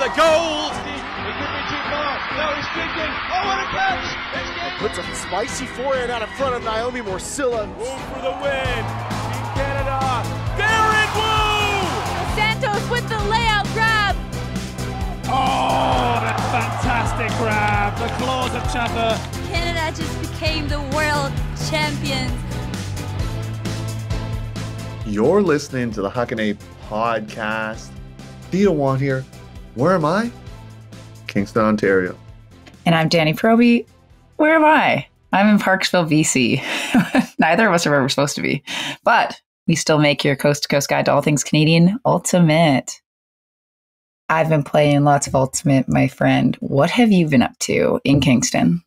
the gold. It could be too far. No, he's kicking. Oh, what a catch! Puts a spicy forehand out in front of Naomi Morcilla. Wu for the win. Team Canada. Darren Wu! Santos with the layout grab. Oh, that fantastic grab. The claws of Chapa. Canada just became the world champions. You're listening to the Huckney podcast. Theo Want here. Where am I? Kingston, Ontario. And I'm Danie Proby. Where am I? I'm in Parksville, BC. Neither of us are where we're supposed to be, but we still make your coast to coast guide to all things Canadian ultimate. I've been playing lots of ultimate, my friend. What have you been up to in Kingston?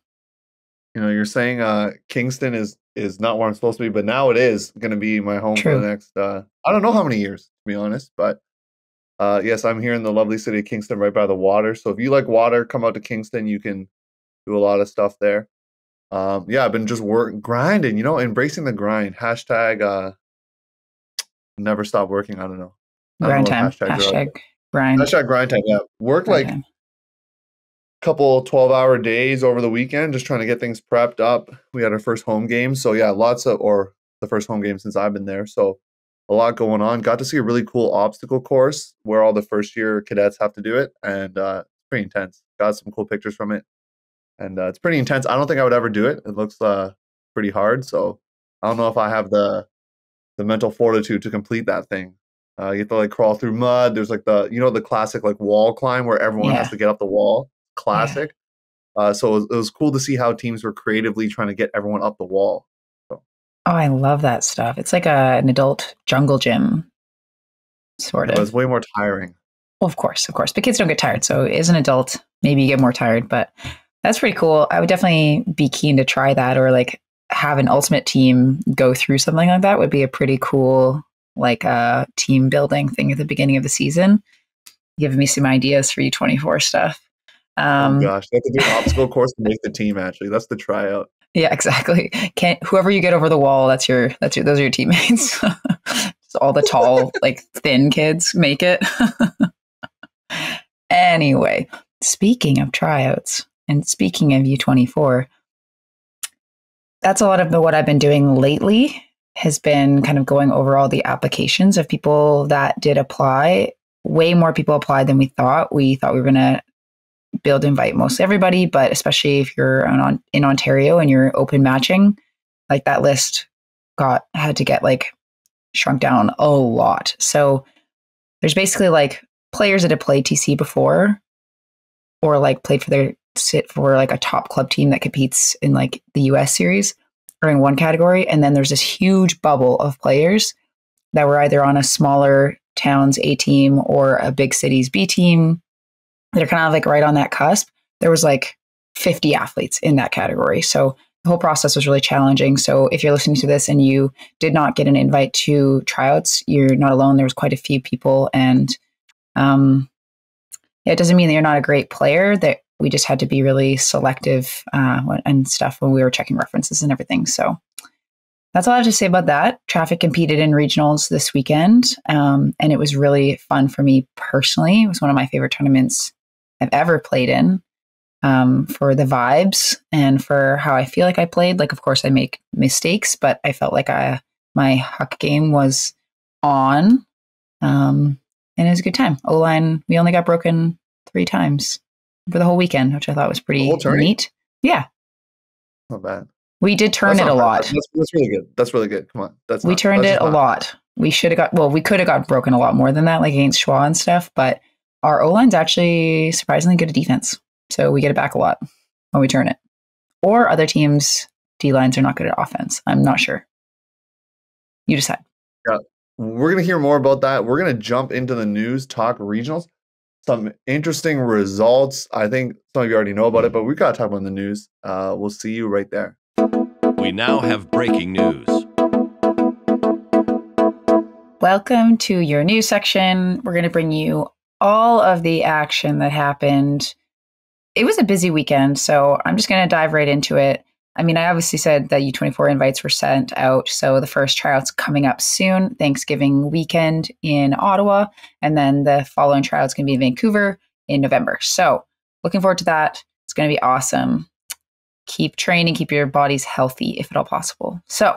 You know, you're saying uh, Kingston is is not where I'm supposed to be, but now it is going to be my home for the next. Uh, I don't know how many years, to be honest, but uh, yes, I'm here in the lovely city of Kingston, right by the water. So if you like water, come out to Kingston. You can do a lot of stuff there. Um, yeah, I've been just work grinding, you know, embracing the grind. Hashtag uh, never stop working. I don't know. I don't Grind know time. what hashtags are out Hashtag grind. Hashtag grind time. Yeah, work grind like time. couple 12 hour days over the weekend just trying to get things prepped up we had our first home game so yeah lots of or the first home game since i've been there so a lot going on. Got to see a really cool obstacle course where all the first year cadets have to do it and uh it's pretty intense. Got some cool pictures from it and uh, it's pretty intense. I don't think i would ever do it. It looks uh pretty hard so i don't know if i have the the mental fortitude to complete that thing. Uh, you have to like crawl through mud. There's like the you know the classic like wall climb where everyone has to get up the wall? Classic. Uh, so it was, it was cool to see how teams were creatively trying to get everyone up the wall. Oh, I love that stuff. It's like a, an adult jungle gym, sort of. It was way more tiring. Well, of course, of course. But kids don't get tired. So as an adult, maybe you get more tired. But that's pretty cool. I would definitely be keen to try that or like have an ultimate team go through something like that would be a pretty cool like uh team building thing at the beginning of the season. Giving me some ideas for U24 stuff. Um oh gosh, they have to do an obstacle course to make the team. Actually, that's the tryout. Yeah, exactly. Can't whoever you get over the wall, that's your that's your those are your teammates. Just all the tall, like thin kids make it. anyway, speaking of tryouts and speaking of U24, that's a lot of what I've been doing lately has been kind of going over all the applications of people that did apply. Way more people applied than we thought. We thought we were going to build invite most everybody, but especially if you're on, in Ontario and you're open matching, like that list got had to get like shrunk down a lot. So there's basically like players that have played TC before or like played for their sit for like a top club team that competes in like the US series are in one category and then there's this huge bubble of players that were either on a smaller town's A team or a big city's B team that are kind of like right on that cusp. There was like 50 athletes in that category. So the whole process was really challenging. So if you're listening to this and you did not get an invite to tryouts, you're not alone. There was quite a few people, and um, yeah, it doesn't mean that you're not a great player. That we just had to be really selective uh, and stuff when we were checking references and everything. So that's all I have to say about that. Traffic competed in regionals this weekend, um, and it was really fun for me personally. It was one of my favorite tournaments I've ever played in um, for the vibes and for how I feel like I played. Like, of course, I make mistakes, but I felt like I my huck game was on, um, and it was a good time. O line, we only got broken three times for the whole weekend, which I thought was pretty neat. Yeah, Not bad. we did turn it a lot. That's, that's really good. That's really good. Come on, that's we not- turned that's it a lot. We should have got well, we could have got broken a lot more than that, like against Schwa and stuff. But our O line's actually surprisingly good at defense, so we get it back a lot when we turn it. Or other teams' D lines are not good at offense. I'm not sure. You decide. Yeah. We're gonna hear more about that. We're gonna jump into the news, talk regionals, some interesting results. I think some of you already know about it, but we gotta talk about the news. Uh, we'll see you right there. We now have breaking news. Welcome to your news section. We're going to bring you all of the action that happened. It was a busy weekend, so I'm just going to dive right into it. I mean, I obviously said that U24 invites were sent out, so the first tryouts coming up soon, Thanksgiving weekend in Ottawa, and then the following tryouts can be in Vancouver, in November. So looking forward to that. It's going to be awesome. Keep training, keep your bodies healthy if at all possible. So,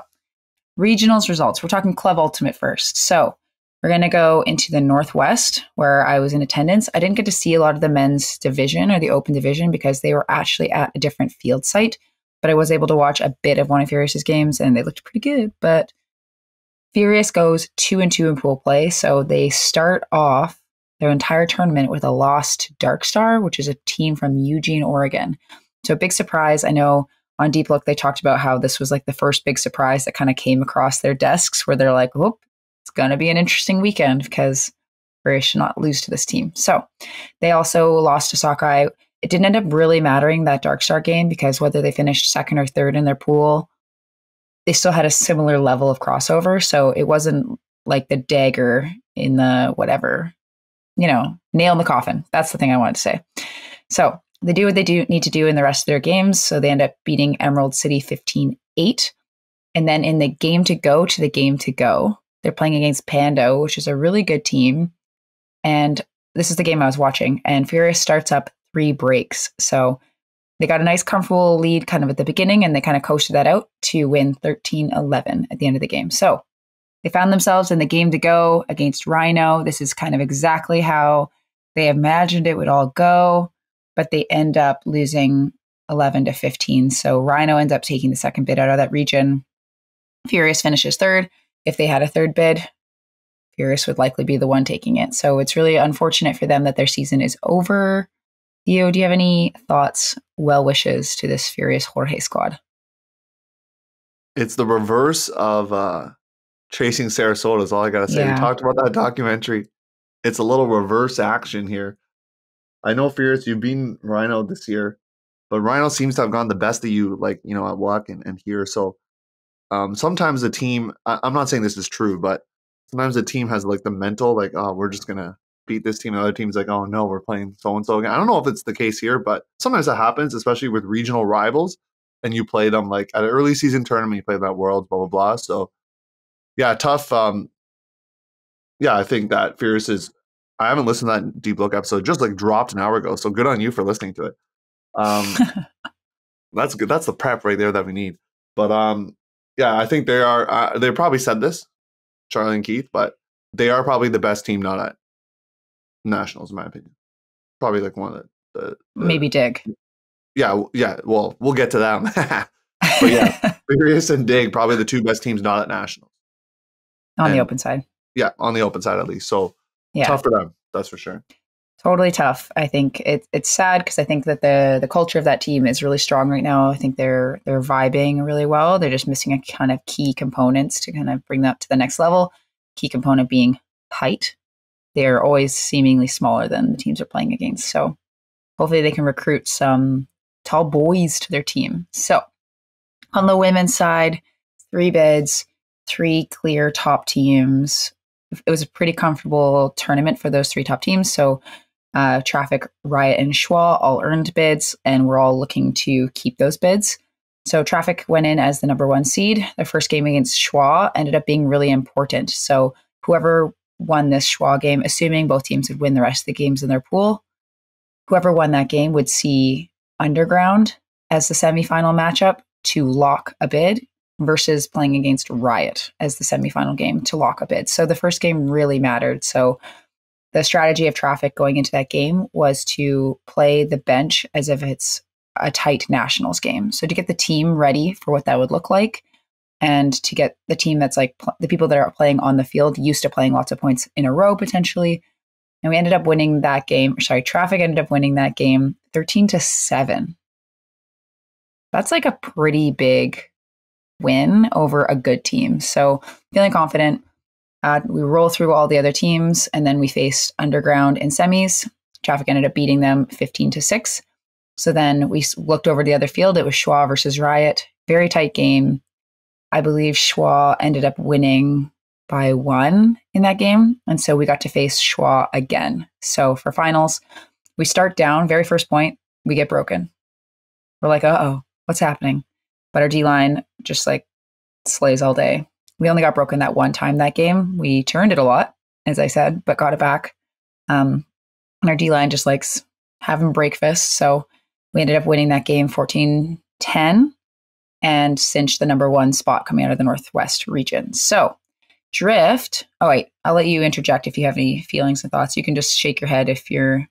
regionals results. We're talking Club Ultimate first. So, we're going to go into the Northwest where I was in attendance. I didn't get to see a lot of the men's division or the open division because they were actually at a different field site, but I was able to watch a bit of one of Furious's games and they looked pretty good. But Furious goes two and two in pool play. So they start off their entire tournament with a loss to Darkstar, which is a team from Eugene, Oregon. So a big surprise. I know on Deep Look they talked about how this was like the first big surprise that kind of came across their desks where they're like, whoop, it's going to be an interesting weekend because Furious should not lose to this team. So they also lost to Sockeye. It didn't end up really mattering that Darkstar game because whether they finished second or third in their pool, they still had a similar level of crossover. So it wasn't like the dagger in the whatever you know, nail in the coffin. That's the thing I wanted to say. So they do what they do need to do in the rest of their games. So they end up beating Emerald City 15 8. And then in the game to go to the game to go, they're playing against Pando, which is a really good team. And this is the game I was watching. And Furious starts up three breaks. So they got a nice, comfortable lead kind of at the beginning, and they kind of coasted that out to win 13 11 at the end of the game. So they found themselves in the game to go against Rhino. This is kind of exactly how they imagined it would all go, but they end up losing 11 to 15. So Rhino ends up taking the second bid out of that region. Furious finishes third. If they had a third bid, Furious would likely be the one taking it. So it's really unfortunate for them that their season is over. Theo, do you have any thoughts, well wishes to this Furious George squad? It's the reverse of uh, Chasing Sarasota is all I gotta say. Yeah. We talked about that documentary. It's a little reverse action here. I know Furious, you've been Rhino this year, but Rhino seems to have gone the best of you, like you know, at Luck and, and here. So um, sometimes the team. I, I'm not saying this is true, but sometimes the team has like the mental, like, oh, we're just gonna beat this team. And other teams like, oh no, we're playing so and so again. I don't know if it's the case here, but sometimes that happens, especially with regional rivals, and you play them like at an early season tournament, you play them at Worlds, blah blah blah. So yeah, tough. Um, yeah, I think that Fierce is. I haven't listened to that deep look episode; just like dropped an hour ago. So good on you for listening to it. Um, that's good. That's the prep right there that we need. But um, yeah, I think they are. Uh, they probably said this, Charlie and Keith, but they are probably the best team not at nationals, in my opinion. Probably like one of the, the, the Maybe Dig. Yeah, yeah. Well, we'll get to them. but yeah, Furious and Dig probably the two best teams not at nationals. on the open side. Yeah, on the open side at least. So Yeah. tough for them. That's for sure. Totally tough. I think it, it's sad because I think that the the culture of that team is really strong right now. I think they're they're vibing really well. They're just missing a kind of key components to kind of bring that to the next level. Key component being height. They're always seemingly smaller than the teams are playing against. So hopefully they can recruit some tall boys to their team. So on the women's side, three bids, three clear top teams. It was a pretty comfortable tournament for those three top teams. So uh, Traffic, Riot, and Schwa all earned bids, and we're all looking to keep those bids. So Traffic went in as the number one seed. Their first game against Schwa ended up being really important. So whoever won this Schwa game, assuming both teams would win the rest of the games in their pool, whoever won that game would see Underground as the semifinal matchup to lock a bid versus playing against Riot as the semifinal game to lock a bid. So the first game really mattered. So the strategy of traffic going into that game was to play the bench as if it's a tight nationals game. So to get the team ready for what that would look like and to get the team that's like pl- the people that are playing on the field used to playing lots of points in a row potentially. And we ended up winning that game. Sorry, traffic ended up winning that game 13 to 7. That's like a pretty big win over a good team. So feeling confident. Uh, we roll through all the other teams, and then we faced Underground in semis. Traffic ended up beating them 15 to 6. So then we looked over the other field. It was Schwa versus Riot. Very tight game. I believe Schwa ended up winning by one in that game. And so we got to face Schwa again. So for finals, we start down, very first point, we get broken. We're like, uh oh, what's happening? But our D line just like slays all day. We only got broken that one time that game. We turned it a lot, as I said, but got it back. Um, And our D line just likes having breakfast. So we ended up winning that game 14 10 and cinched the number one spot coming out of the Northwest region. So, Drift. Oh, wait, I'll let you interject if you have any feelings and thoughts. You can just shake your head if you're,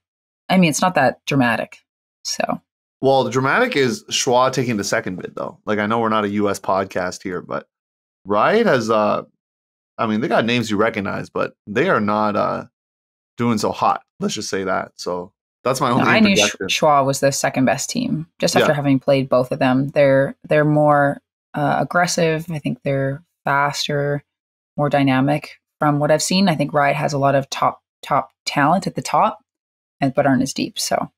I mean, it's not that dramatic. So, Well, the dramatic is Schwa taking the second bid, though. Like, I know we're not a U.S. podcast here, but Riot has, uh, I mean, they got names you recognize, but they are not uh, doing so hot. Let's just say that. So that's my only. I knew. Schwa was the second best team just after Yeah. having played both of them. They're they're more uh, aggressive. I think they're faster, more dynamic. From what I've seen, I think Riot has a lot of top top talent at the top, and but aren't as deep. So,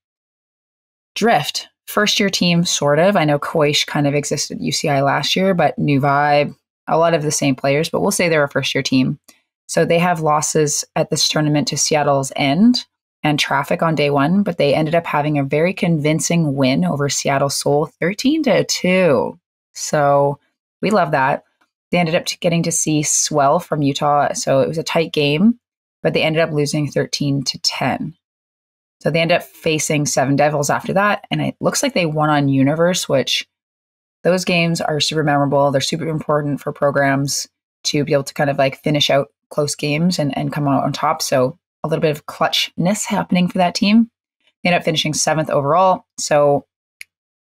Drift first year team, sort of. I know Koish kind of existed at UCI last year, but new vibe, a lot of the same players. But we'll say they're a first year team. So they have losses at this tournament to Seattle's end and traffic on day one, but they ended up having a very convincing win over Seattle Soul 13 to 2. So we love that. They ended up getting to see Swell from Utah. So it was a tight game, but they ended up losing 13 to 10. So they ended up facing Seven Devils after that. And it looks like they won on Universe, which those games are super memorable. They're super important for programs to be able to kind of like finish out close games and, and come out on top. So a little bit of clutchness happening for that team. They ended up finishing seventh overall. So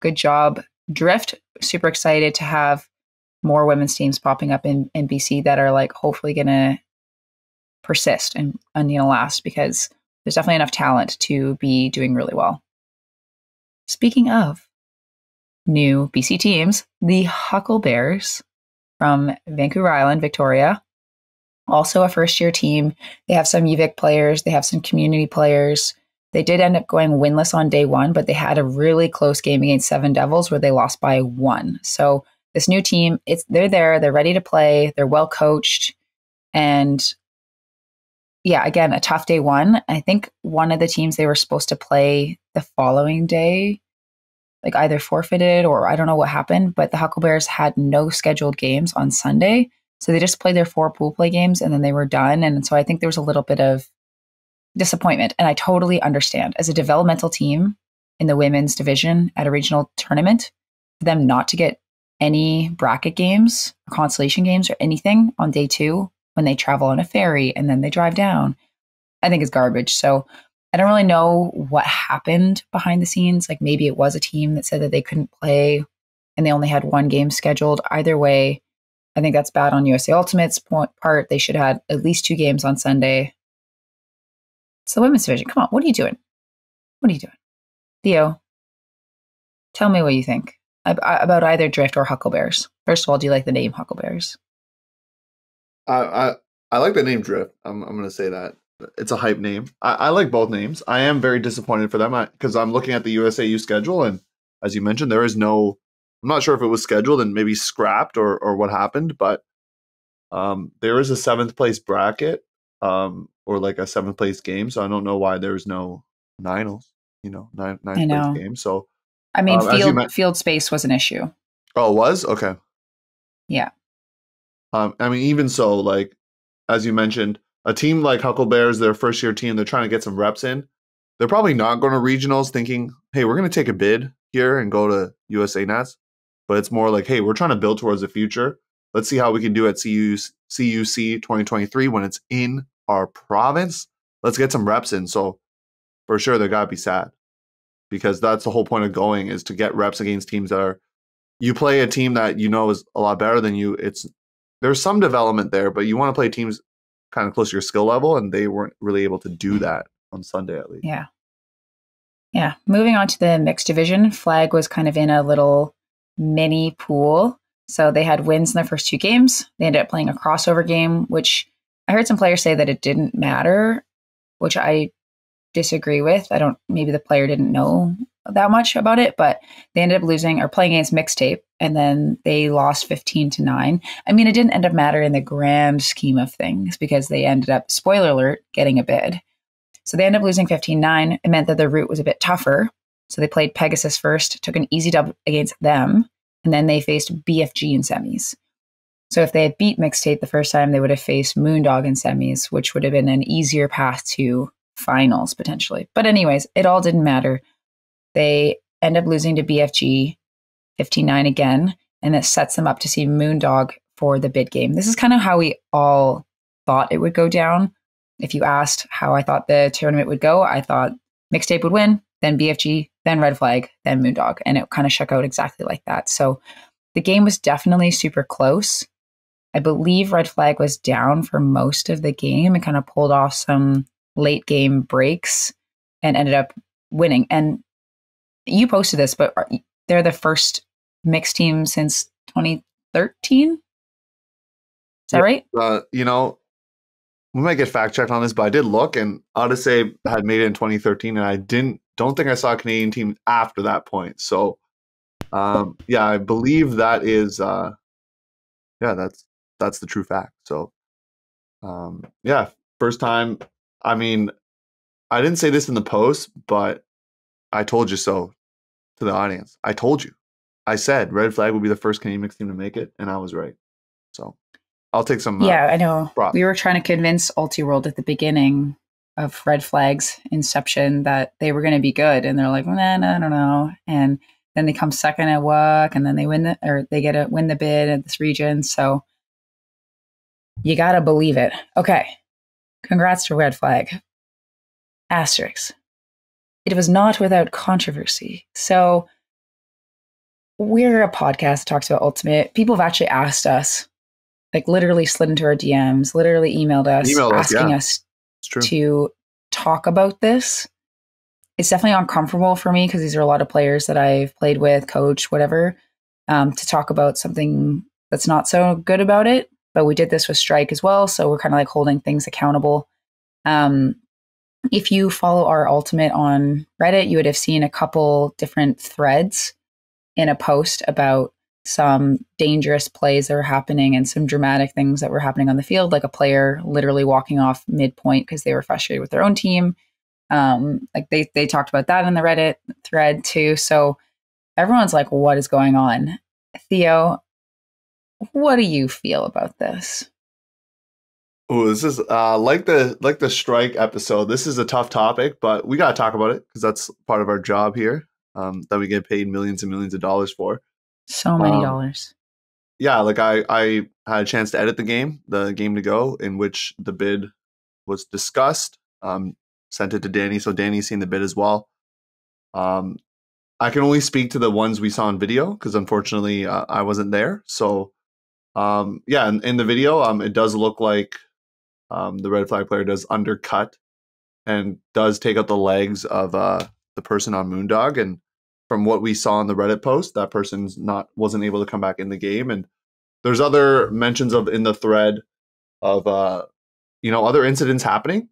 good job, Drift. Super excited to have more women's teams popping up in, in BC that are like hopefully going to persist and, and you know last because there's definitely enough talent to be doing really well. Speaking of new BC teams, the Huckle Bears from Vancouver Island, Victoria, also a first year team. They have some UVic players, they have some community players. They did end up going winless on day one, but they had a really close game against Seven Devils where they lost by one. So this new team, it's they're there, they're ready to play, they're well coached, and yeah, again, a tough day one. I think one of the teams they were supposed to play the following day, like either forfeited or I don't know what happened, but the Hucklebears had no scheduled games on Sunday. So they just played their four pool play games and then they were done. And so I think there was a little bit of disappointment. And I totally understand. As a developmental team in the women's division at a regional tournament, for them not to get any bracket games or consolation games or anything on day two when they travel on a ferry and then they drive down, I think is garbage. So I don't really know what happened behind the scenes. Like maybe it was a team that said that they couldn't play and they only had one game scheduled. Either way, I think that's bad on USA Ultimate's part. They should have had at least two games on Sunday. It's the women's division. Come on, what are you doing? What are you doing? Theo, tell me what you think about either Drift or Hucklebears. First of all, do you like the name Hucklebears? I, I I like the name Drift. I'm I'm gonna say that it's a hype name. I, I like both names. I am very disappointed for them because I'm looking at the USAU schedule, and as you mentioned, there is no. I'm not sure if it was scheduled and maybe scrapped or or what happened, but um, there is a seventh place bracket um, or like a seventh place game. So I don't know why there's no ninals. You know, nine ninth know. place game. So I mean, Um, field field space was an issue. oh, it was okay. Yeah. Um, I mean, even so, like as you mentioned, a team like Hucklebears, their first year team, they're trying to get some reps in. They're probably not going to regionals thinking, hey, we're going to take a bid here and go to USA Nats. But it's more like, hey, we're trying to build towards the future. Let's see how we can do at CUUC 2023 when it's in our province. Let's get some reps in. So for sure, they got to be sad because that's the whole point of going is to get reps against teams that are. You play a team that you know is a lot better than you. It's there's some development there, but you want to play teams kind of close to your skill level, and they weren't really able to do mm. that on Sunday at least. Yeah. Yeah. Moving on to the mixed division, Flag was kind of in a little mini pool. So they had wins in their first two games. They ended up playing a crossover game, which I heard some players say that it didn't matter, which I disagree with. I don't, maybe the player didn't know that much about it, but they ended up losing or playing against mixtape and then they lost 15 to 9. I mean, it didn't end up matter in the grand scheme of things because they ended up, spoiler alert, getting a bid. So they ended up losing 15 9. It meant that their route was a bit tougher. So they played Pegasus first, took an easy dub against them, and then they faced BFG in semis. So if they had beat Mixtape the first time, they would have faced Moondog in semis, which would have been an easier path to finals potentially. But anyways, it all didn't matter. They end up losing to BFG 59 again, and it sets them up to see Moondog for the bid game. This is kind of how we all thought it would go down. If you asked how I thought the tournament would go, I thought Mixtape would win, then BFG, then Red Flag, then Moondog. And it kind of shook out exactly like that. So the game was definitely super close. I believe Red Flag was down for most of the game and kind of pulled off some late game breaks and ended up winning. And you posted this, but they're the first mixed team since 2013. Is that Yeah. right? Uh, you know, we might get fact checked on this, but I did look, and Odyssey had made it in 2013, and I didn't don't think I saw a Canadian team after that point. So, um, yeah, I believe that is, uh, yeah, that's that's the true fact. So, um, yeah, first time. I mean, I didn't say this in the post, but I told you so to the audience. I told you. I said Red Flag would be the first Canadian mixed team to make it, and I was right. So, I'll take some. uh, Yeah, I know. props. We were trying to convince Ultiworld at the beginning of Red Flag's inception that they were going to be good, and they're like, nah, nah, I don't know. And then they come second at WUC, and then they win the or they get a win the bid at this region. So you got to believe it. Okay, congrats to Red Flag. Asterisk. It was not without controversy. So we're a podcast that talks about Ultimate. People have actually asked us like literally slid into our DMs, literally emailed us, Emailed us, asking yeah. us to talk about this. It's definitely uncomfortable for me because these are a lot of players that I've played with, coached, whatever, um, to talk about something that's not so good about it. But we did this with Strike as well, so we're kind of like holding things accountable. Um, if you follow r/Ultimate on Reddit, you would have seen a couple different threads in a post about some dangerous plays that were happening and some dramatic things that were happening on the field, like a player literally walking off midpoint because they were frustrated with their own team. Um, like they they talked about that in the Reddit thread too. So everyone's like, "What is going on?" Theo, what do you feel about this? Oh, this is uh, like the like the strike episode. This is a tough topic, but we gotta talk about it because that's part of our job here um, that we get paid millions and millions of dollars for. So many Um, dollars. Yeah, like I I had a chance to edit the game, the game to go, in which the bid was discussed. Um, sent it to Danie, so Danie's seen the bid as well. Um, I can only speak to the ones we saw in video because unfortunately uh, I wasn't there. So, um, yeah, in, in the video, um, it does look like um, the red flag player does undercut and does take out the legs of uh, the person on Moondog. And from what we saw in the Reddit post, that person's not wasn't able to come back in the game. And there's other mentions of in the thread of uh, you know other incidents happening.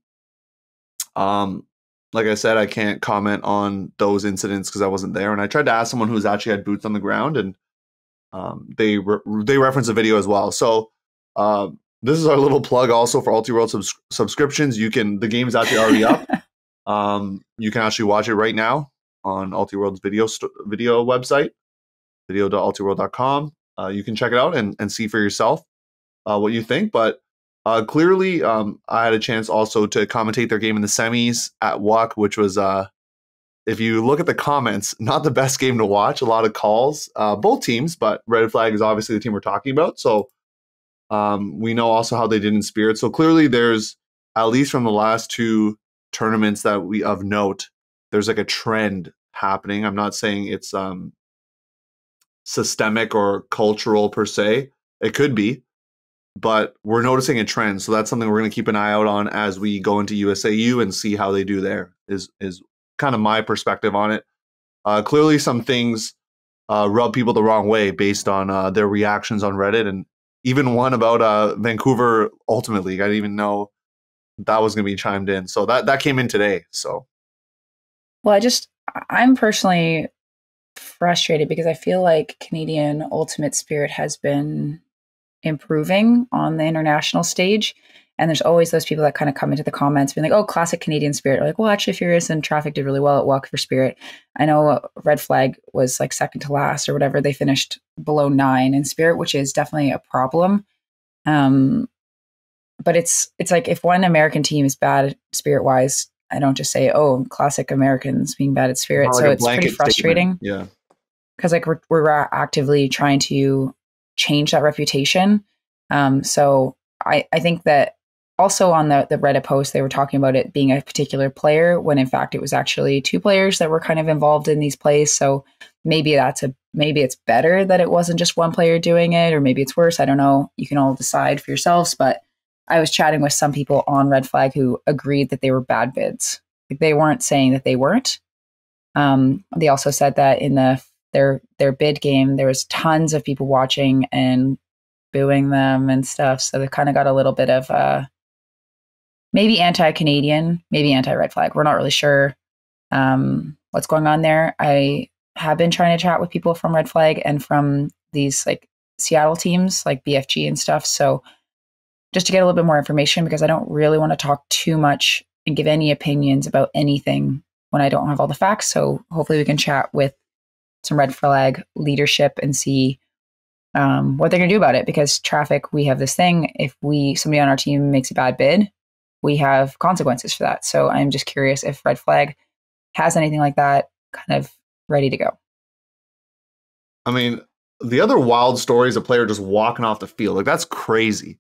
Um, like I said, I can't comment on those incidents because I wasn't there. And I tried to ask someone who's actually had boots on the ground, and um, they re- they reference the video as well. So um, this is our little plug also for Ultiworld subs- subscriptions. You can the game is actually already up. Um, you can actually watch it right now on Ultiworld's video st- video website, video.ultiworld.com. Uh, you can check it out and, and see for yourself uh, what you think. But uh, clearly, um, I had a chance also to commentate their game in the semis at WUC, which was, uh, if you look at the comments, not the best game to watch. A lot of calls, uh, both teams, but Red Flag is obviously the team we're talking about. So um, we know also how they did in Spirit. So clearly, there's at least from the last two tournaments that we of note, there's like a trend happening. I'm not saying it's um, systemic or cultural per se. It could be, but we're noticing a trend. So that's something we're going to keep an eye out on as we go into USAU and see how they do there. Is is kind of my perspective on it. Uh, clearly, some things uh, rub people the wrong way based on uh, their reactions on Reddit, and even one about uh, Vancouver Ultimate League. I didn't even know that was going to be chimed in. So that that came in today. So Well, I just, I'm personally frustrated because I feel like Canadian Ultimate Spirit has been improving on the international stage. And there's always those people that kind of come into the comments being like, oh, classic Canadian Spirit. Or like, well, actually, Furious and Traffic did really well at WUC for Spirit. I know Red Flag was like second to last or whatever. They finished below nine in Spirit, which is definitely a problem. Um, but it's it's like if one American team is bad spirit wise, I don't just say, "Oh, classic Americans being bad at spirit." Like so it's pretty frustrating statement. Yeah. because like we're, we're actively trying to change that reputation. Um, so I I think that also on the the Reddit post they were talking about it being a particular player when in fact it was actually two players that were kind of involved in these plays. So maybe that's a maybe it's better that it wasn't just one player doing it, or maybe it's worse. I don't know. You can all decide for yourselves, but I was chatting with some people on Red Flag who agreed that they were bad bids. Like they weren't saying that they weren't. Um, they also said that in the their their bid game, there was tons of people watching and booing them and stuff. So they kind of got a little bit of uh, maybe anti-Canadian, maybe anti-red flag. We're not really sure um, what's going on there. I have been trying to chat with people from Red Flag and from these like Seattle teams, like BFG and stuff. So just to get a little bit more information, because I don't really want to talk too much and give any opinions about anything when I don't have all the facts. So hopefully we can chat with some Red Flag leadership and see um, what they're going to do about it. Because traffic, we have this thing. If we somebody on our team makes a bad bid, we have consequences for that. So I'm just curious if Red Flag has anything like that kind of ready to go. I mean, the other wild story is a player just walking off the field. Like that's crazy.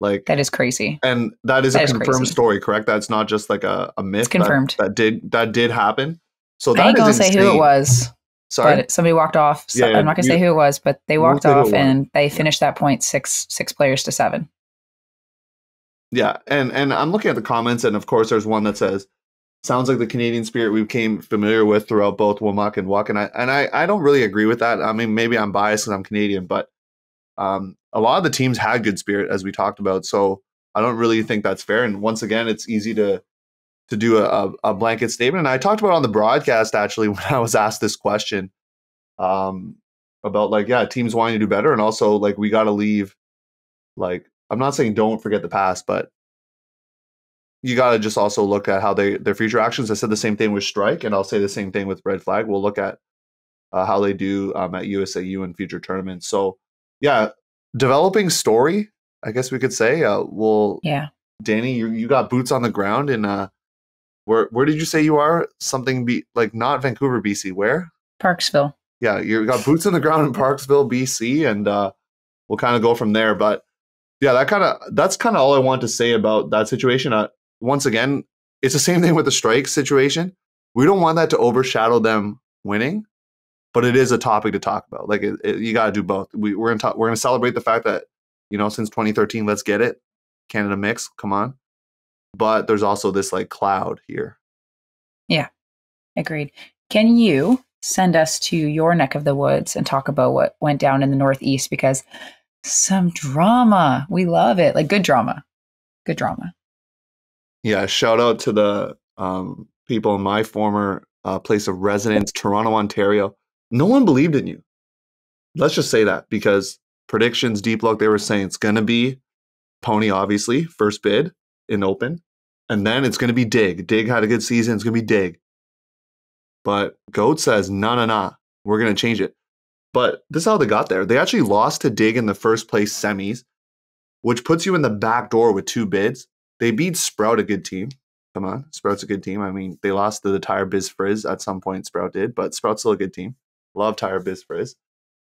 Like That is crazy. and that is that a is confirmed crazy. story, correct? That's not just like a, a myth. It's that- confirmed. That, did that did happen. So I that ain't is gonna say who it was, Sorry. but somebody walked off. So Yeah, I'm not gonna you- say who it was, but they walked say who it off and they finished that point six six players to seven. Yeah, and and I'm looking at the comments, and of course, there's one that says, "Sounds like the Canadian spirit we became familiar with throughout both Womack and Wuck," and I and I I don't really agree with that. I mean, maybe I'm biased because I'm Canadian, but um, a lot of the teams had good spirit, as we talked about. So I don't really think that's fair. And once again, it's easy to to do a, a, blanket statement. And I talked about on the broadcast actually when I was asked this question um, about like yeah, teams wanting to do better, and also like we got to leave like I'm not saying don't forget the past, but you got to just also look at how they their future actions. I said the same thing with Strike, and I'll say the same thing with Red Flag. We'll look at uh, how they do um, at USAU and future tournaments. So, yeah, developing story, I guess we could say. Uh, well, Yeah. Danie, you you got boots on the ground in uh, where where did you say you are? Something be like not Vancouver, BC. Where? Parksville. yeah, you got boots on the ground in Parksville, BC, and uh, we'll kind of go from there. But yeah, that kind of that's kind of all I want to say about that situation. Uh, once again, it's the same thing with the strike situation. We don't want that to overshadow them winning, but it is a topic to talk about. Like it, it- you got to do both. We, we're gonna talk, we're gonna celebrate the fact that you know since 2013, let's get it, Canada mix, come on. But there's also this like cloud here. Yeah, agreed. Can you send us to your neck of the woods and talk about what went down in the Northeast? Because some drama. We love it. Like good drama. Good drama. Yeah, shout out to the um, people in my former uh, place of residence, Toronto, Ontario. No one believed in you. Let's just say that because predictions, deep look, they were saying it's going to be Pony, obviously, first bid in open. And then it's going to be Dig. Dig had a good season. It's going to be Dig. But Goat says, no, no, no. We're going to change it. But this is how they got there. They actually lost to Dig in the first place semis, which puts you in the back door with two bids. They beat Sprout, a good team. Come on, Sprout's a good team. I mean, they lost to the Tire Biz Frizz at some point. Sprout did, but Sprout's still a good team. Love Tire Biz Frizz.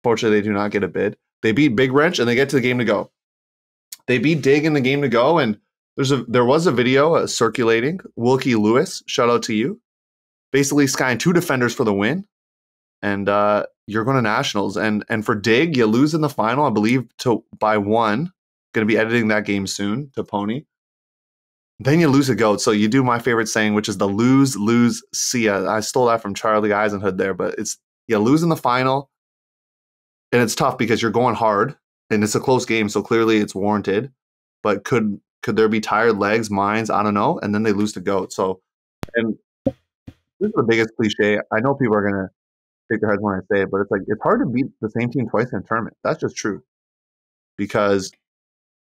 Fortunately, they do not get a bid. They beat Big Wrench and they get to the game to go. They beat Dig in the game to go, and there's a there was a video uh, circulating. Wilkie Lewis, shout out to you. Basically, skying two defenders for the win, and uh, you're going to nationals. And and for Dig, you lose in the final, I believe, to by one. Going to be editing that game soon to Pony. Then you lose a goat. So you do my favorite saying, which is the lose, lose, see ya. I stole that from Charlie Eisenhood there, but it's you lose in the final. And it's tough because you're going hard and it's a close game, so clearly it's warranted. But could could there be tired legs, minds? I don't know. And then they lose to goat. So and this is the biggest cliche. I know people are gonna shake their heads when I say it, but it's like it's hard to beat the same team twice in a tournament. That's just true. Because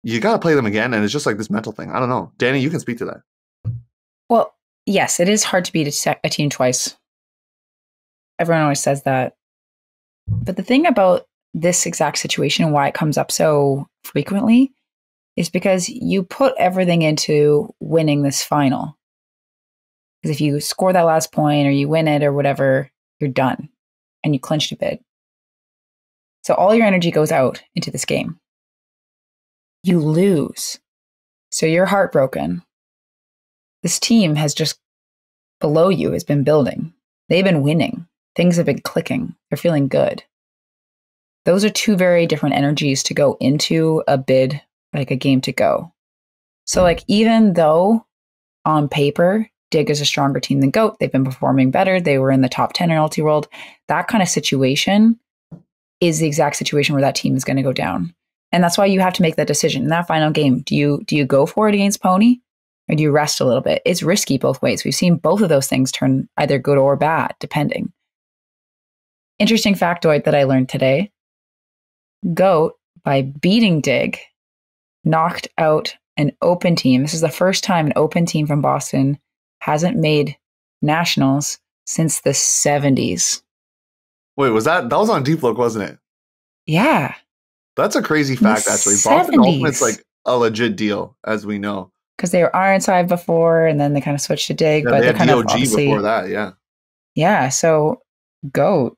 you got to play them again, and it's just like this mental thing. I don't know, Danie. You can speak to that. Well, yes, it is hard to beat a, a team twice. Everyone always says that. But the thing about this exact situation and why it comes up so frequently is because you put everything into winning this final. Because if you score that last point or you win it or whatever, you're done and you clinched a bid. So all your energy goes out into this game. You lose. So you're heartbroken. This team has just below you has been building. They've been winning. Things have been clicking. They're feeling good. Those are two very different energies to go into a bid, like a game to go. So, like, even though on paper, Dig is a stronger team than GOAT, they've been performing better. They were in the top 10 in Ultiworld. That kind of situation is the exact situation where that team is going to go down. And that's why you have to make that decision in that final game. Do you do you go for it against Pony or do you rest a little bit? It's risky both ways. We've seen both of those things turn either good or bad, depending. Interesting factoid that I learned today. Goat, by beating Dig, knocked out an open team. This is the first time an open team from Boston hasn't made nationals since the 70s. Wait, was that that was on Deep Look, wasn't it? Yeah. That's a crazy fact, actually. Boston Ultimate's like a legit deal, as we know. Because they were Ironside before, and then they kind of switched to Dig, Yeah, but they they're kind DOG of obviously, before that, yeah. yeah. So, goat.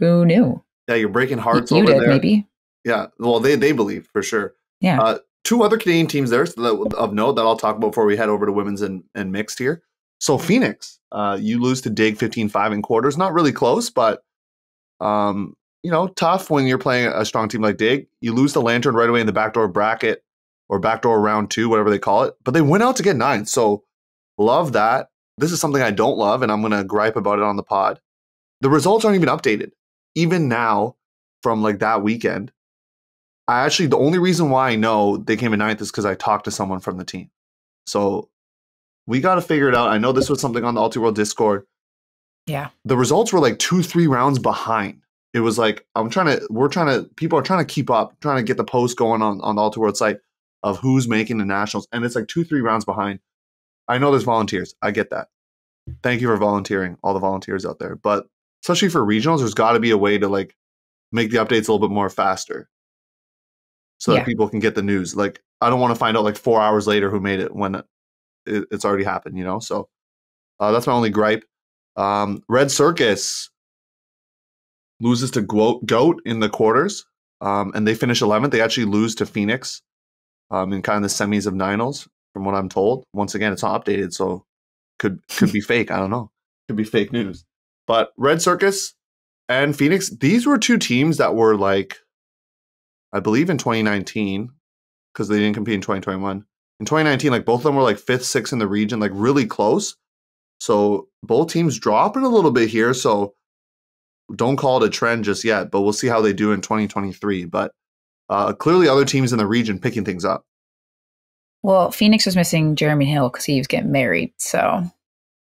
Who knew? Yeah, you're breaking hearts you over did there. maybe. Yeah, well, they they believe for sure. Yeah. Uh, two other Canadian teams there of note that I'll talk about before we head over to women's and, and mixed here. So Phoenix, uh, you lose to Dig 15-5 in quarters. Not really close, but um, you know, tough when you're playing a strong team like Dig. You lose the Lantern right away in the backdoor bracket or backdoor round two, whatever they call it. But they went out to get nine. So love that. This is something I don't love, and I'm gonna gripe about it on the pod. The results aren't even updated. Even now, from like that weekend, I actually the only reason why I know they came in ninth is because I talked to someone from the team. So we got to figure it out. I know this was something on the Ultiworld Discord. Yeah. The results were like two, three rounds behind. It was like I'm trying to, we're trying to, people are trying to keep up, trying to get the post going on on the Ultiworld site of who's making the nationals, and it's like two, three rounds behind. I know there's volunteers. I get that. Thank you for volunteering, all the volunteers out there. But especially for regionals, there's got to be a way to like make the updates a little bit more faster so Yeah. that people can get the news. Like, I don't want to find out like four hours later who made it when it, it's already happened, you know? So uh, that's my only gripe. Um, Red Circus loses to Gwo- Goat in the quarters, um, and they finish 11th. They actually lose to Phoenix um, in kind of the semis of Ninals, from what I'm told. Once again, it's not updated, so could could be fake. I don't know. Could be fake news. But Red Circus and Phoenix, these were two teams that were like, I believe in 2019, because they didn't compete in 2021. In 2019, like both of them were like fifth, sixth in the region, like really close. So both teams dropping a little bit here. So don't call it a trend just yet, but we'll see how they do in 2023. But uh, clearly, other teams in the region picking things up. Well, Phoenix was missing Jeremy Hill because he was getting married. So,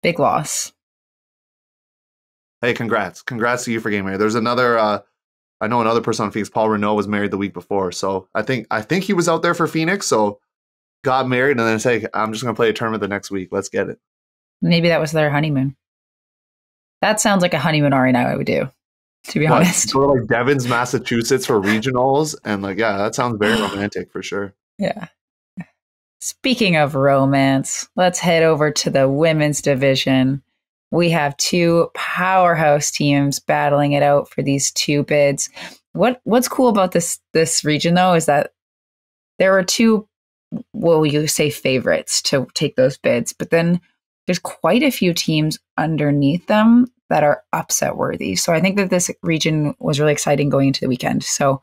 big loss. Hey, congrats. Congrats to you for getting married. There's another uh I know another person on Phoenix, Paul Renault, was married the week before. So I think I think he was out there for Phoenix, so got married and then say, I'm just gonna play a tournament the next week. Let's get it. Maybe that was their honeymoon. That sounds like a honeymoon Ari and I would do, to be What, honest. Go to like Devens, Massachusetts for regionals. And like, yeah, that sounds very romantic for sure. Yeah. Speaking of romance, let's head over to the women's division. We have two powerhouse teams battling it out for these two bids. What what's cool about this this region though is that there are two will you say favorites to take those bids, but then there's quite a few teams underneath them that are upset worthy. So I think that this region was really exciting going into the weekend. So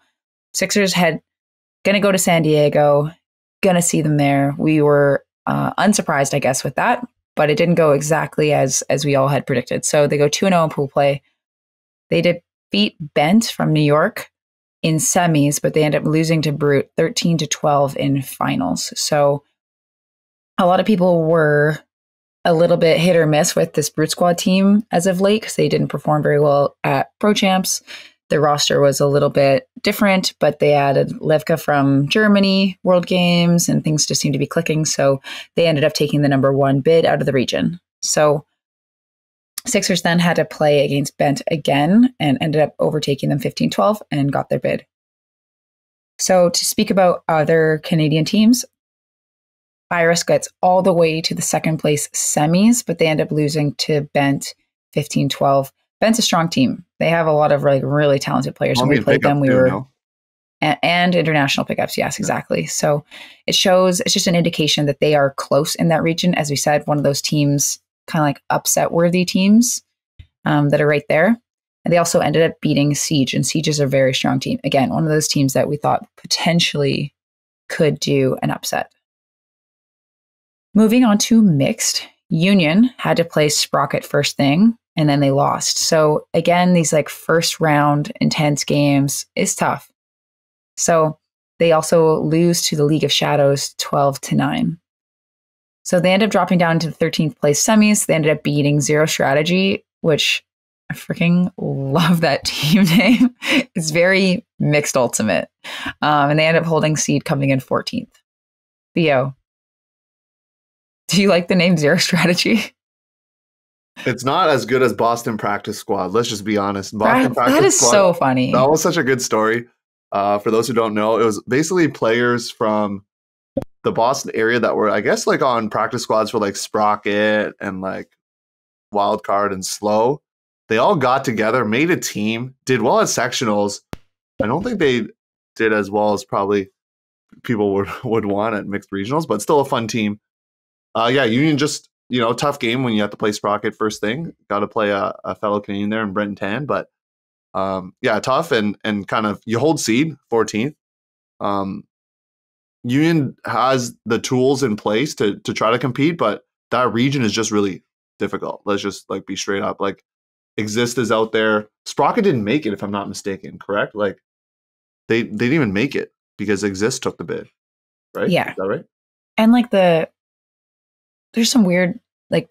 Sixers had going to go to San Diego, going to see them there. We were uh, unsurprised, I guess, with that, but it didn't go exactly as as we all had predicted. So they go two and zero in pool play. They defeat Bent from New York in semis, but they end up losing to Brute thirteen to twelve in finals. So a lot of people were a little bit hit or miss with this Brute Squad team as of late because they didn't perform very well at Pro Champs. The roster was a little bit different, but they added Levke from Germany, World Games, and things just seemed to be clicking. So they ended up taking the number one bid out of the region. So Sixers then had to play against Bent again and ended up overtaking them 15 12 and got their bid. So to speak about other Canadian teams, Virus gets all the way to the second place semis, but they end up losing to Bent 15 12. Bent's a strong team. They have a lot of like really talented players. When we played them, we too, were no? and, and international pickups. Yes, exactly. So it shows it's just an indication that they are close in that region. As we said, one of those teams, kind of like upset worthy teams um, that are right there. And they also ended up beating Siege, and Siege is a very strong team. Again, one of those teams that we thought potentially could do an upset. Moving on to mixed, Union had to play Sprocket first thing, and then they lost. So again, these like first round intense games is tough. So they also lose to the League of Shadows 12 to 9. So they end up dropping down to the 13th place semis. They ended up beating Zero Strategy, which I freaking love that team name. It's very mixed ultimate. Um, and they end up holding seed coming in 14th. Theo, do you like the name Zero Strategy? It's not as good as Boston Practice Squad. Let's just be honest. Boston That, Practice that is Squad, so funny. That was such a good story. Uh, for those who don't know, it was basically players from the Boston area that were, I guess, like on practice squads for like Sprocket and like Wildcard and Slow. They all got together, made a team, did well at sectionals. I don't think they did as well as probably people would would want at mixed regionals, but still a fun team. Uh, yeah, Union just you know tough game when you have to play Sprocket first thing. Got to play a, a fellow Canadian there in Brenton Tan, but um, yeah, tough and and kind of you hold seed 14th. Um, Union has the tools in place to to try to compete, but that region is just really difficult. Let's just like be straight up. Like Exist is out there. Sprocket didn't make it, if I'm not mistaken. Correct? Like they they didn't even make it because Exist took the bid. Right? Yeah. Is that right? and like the there's some weird like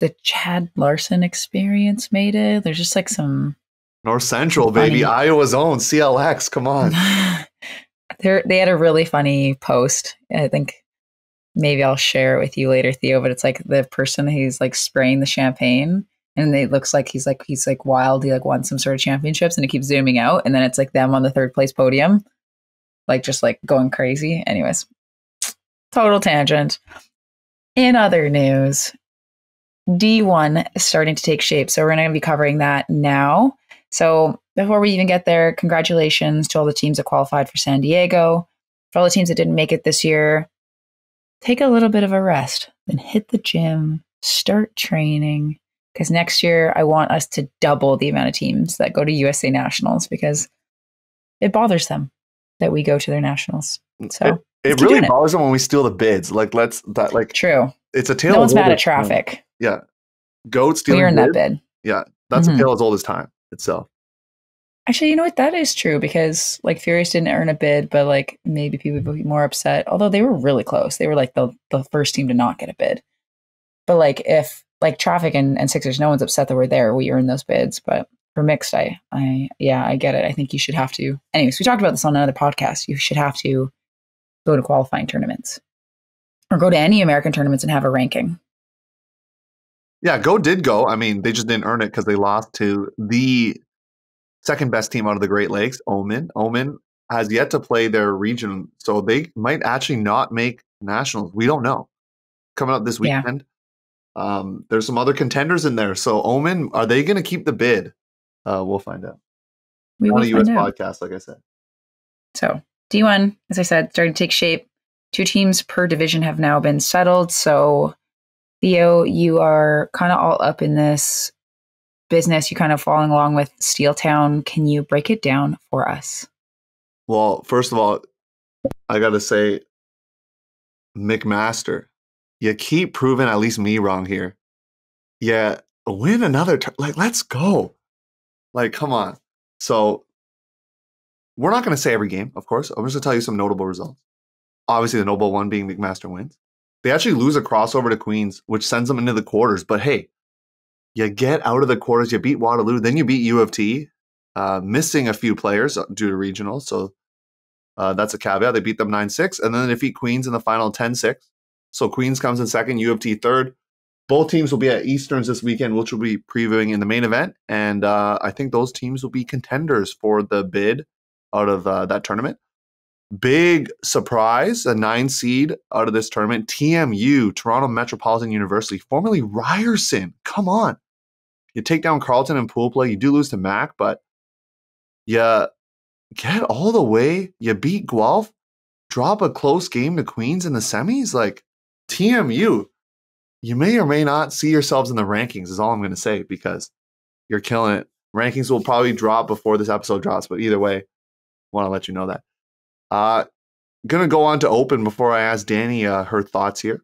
the Chad Larson experience made it. There's just like some North Central, baby, Iowa's own CLX. Come on. they they had a really funny post. I think maybe I'll share it with you later, Theo. But it's like the person who's like spraying the champagne, and it looks like he's like he's like wild. He like won some sort of championships, and it keeps zooming out, and then it's like them on the third place podium, like just like going crazy. Anyways, total tangent. In other news, D1 is starting to take shape. So we're going to be covering that now. So before we even get there, congratulations to all the teams that qualified for San Diego. For all the teams that didn't make it this year, take a little bit of a rest, then hit the gym, start training. Because next year, I want us to double the amount of teams that go to USA Nationals because it bothers them that we go to their nationals. Mm, so it, really bothers them when we steal the bids. Like let's that like true. it's a tale. No one's mad at traffic. Yeah, goat We stealing earned that bid. Yeah, that's Mhm. a tale as old as time itself. Actually, you know what? That is true because like Furious didn't earn a bid, but like maybe people would be more upset. Although they were really close. They were like the, the first team to not get a bid. But like if like traffic and, and Sixers, no one's upset that we're there. We earned those bids. But for mixed, I I yeah, I get it. I think you should have to anyways, we talked about this on another podcast. You should have to go to qualifying tournaments. Or go to any American tournaments and have a ranking. Yeah, Go did go. I mean, they just didn't earn it because they lost to the second best team out of the Great Lakes, Omen. Omen has yet to play their region, so they might actually not make nationals. We don't know. Coming up this Yeah. weekend, um, there's some other contenders in there. So Omen, are they going to keep the bid? Uh, we'll find out. We On a U.S. out. podcast, like I said. So D1, as I said, starting to take shape. Two teams per division have now been settled. So Theo, you are kind of all up in this business. You kind of following along with Steel Town. Can you break it down for us? Well, first of all, I got to say, McMaster, you keep proving at least me wrong here. Yeah, win another. like, let's go. Like, come on. So, we're not going to say every game, of course. I'm just going to tell you some notable results. Obviously, the notable one being McMaster wins. They actually lose a crossover to Queens, which sends them into the quarters. But hey, you get out of the quarters, you beat Waterloo, then you beat U of T, uh, missing a few players due to regional. So uh, that's a caveat. They beat them 9 6, and then they defeat Queens in the final 10 6. So Queens comes in second, U of T third. Both teams will be at Easterns this weekend, which we'll be previewing in the main event. And uh, I think those teams will be contenders for the bid out of uh, that tournament. big surprise, a nine seed out of this tournament, TMU, Toronto Metropolitan University, formerly Ryerson. Come on. You take down Carleton in pool play. You do lose to Mac, but you get all the way. You beat Guelph, drop a close game to Queens in the semis. Like TMU, you may or may not see yourselves in the rankings, is all I'm going to say, because you're killing it. Rankings will probably drop before this episode drops, but either way, want to let you know that. Uh, gonna go on to open before I ask Danie uh, her thoughts here.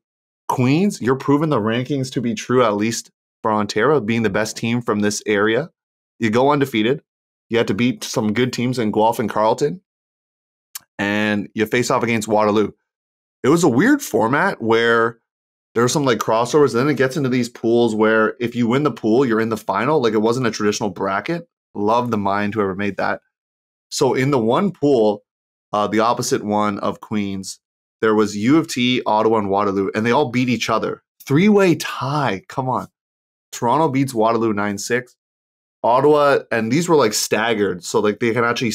Queens, you're proving the rankings to be true, at least for Ontario, being the best team from this area. You go undefeated. You had to beat some good teams in Guelph and Carleton, and you face off against Waterloo. It was a weird format where there are some like crossovers. And then it gets into these pools where if you win the pool, you're in the final. Like it wasn't a traditional bracket. Love the mind whoever made that. So in the one pool, uh, the opposite one of Queens, there was U of T, Ottawa, and Waterloo, and they all beat each other. Three way tie. Come on. Toronto beats Waterloo 9 6. Ottawa, and these were like staggered. So like they can actually,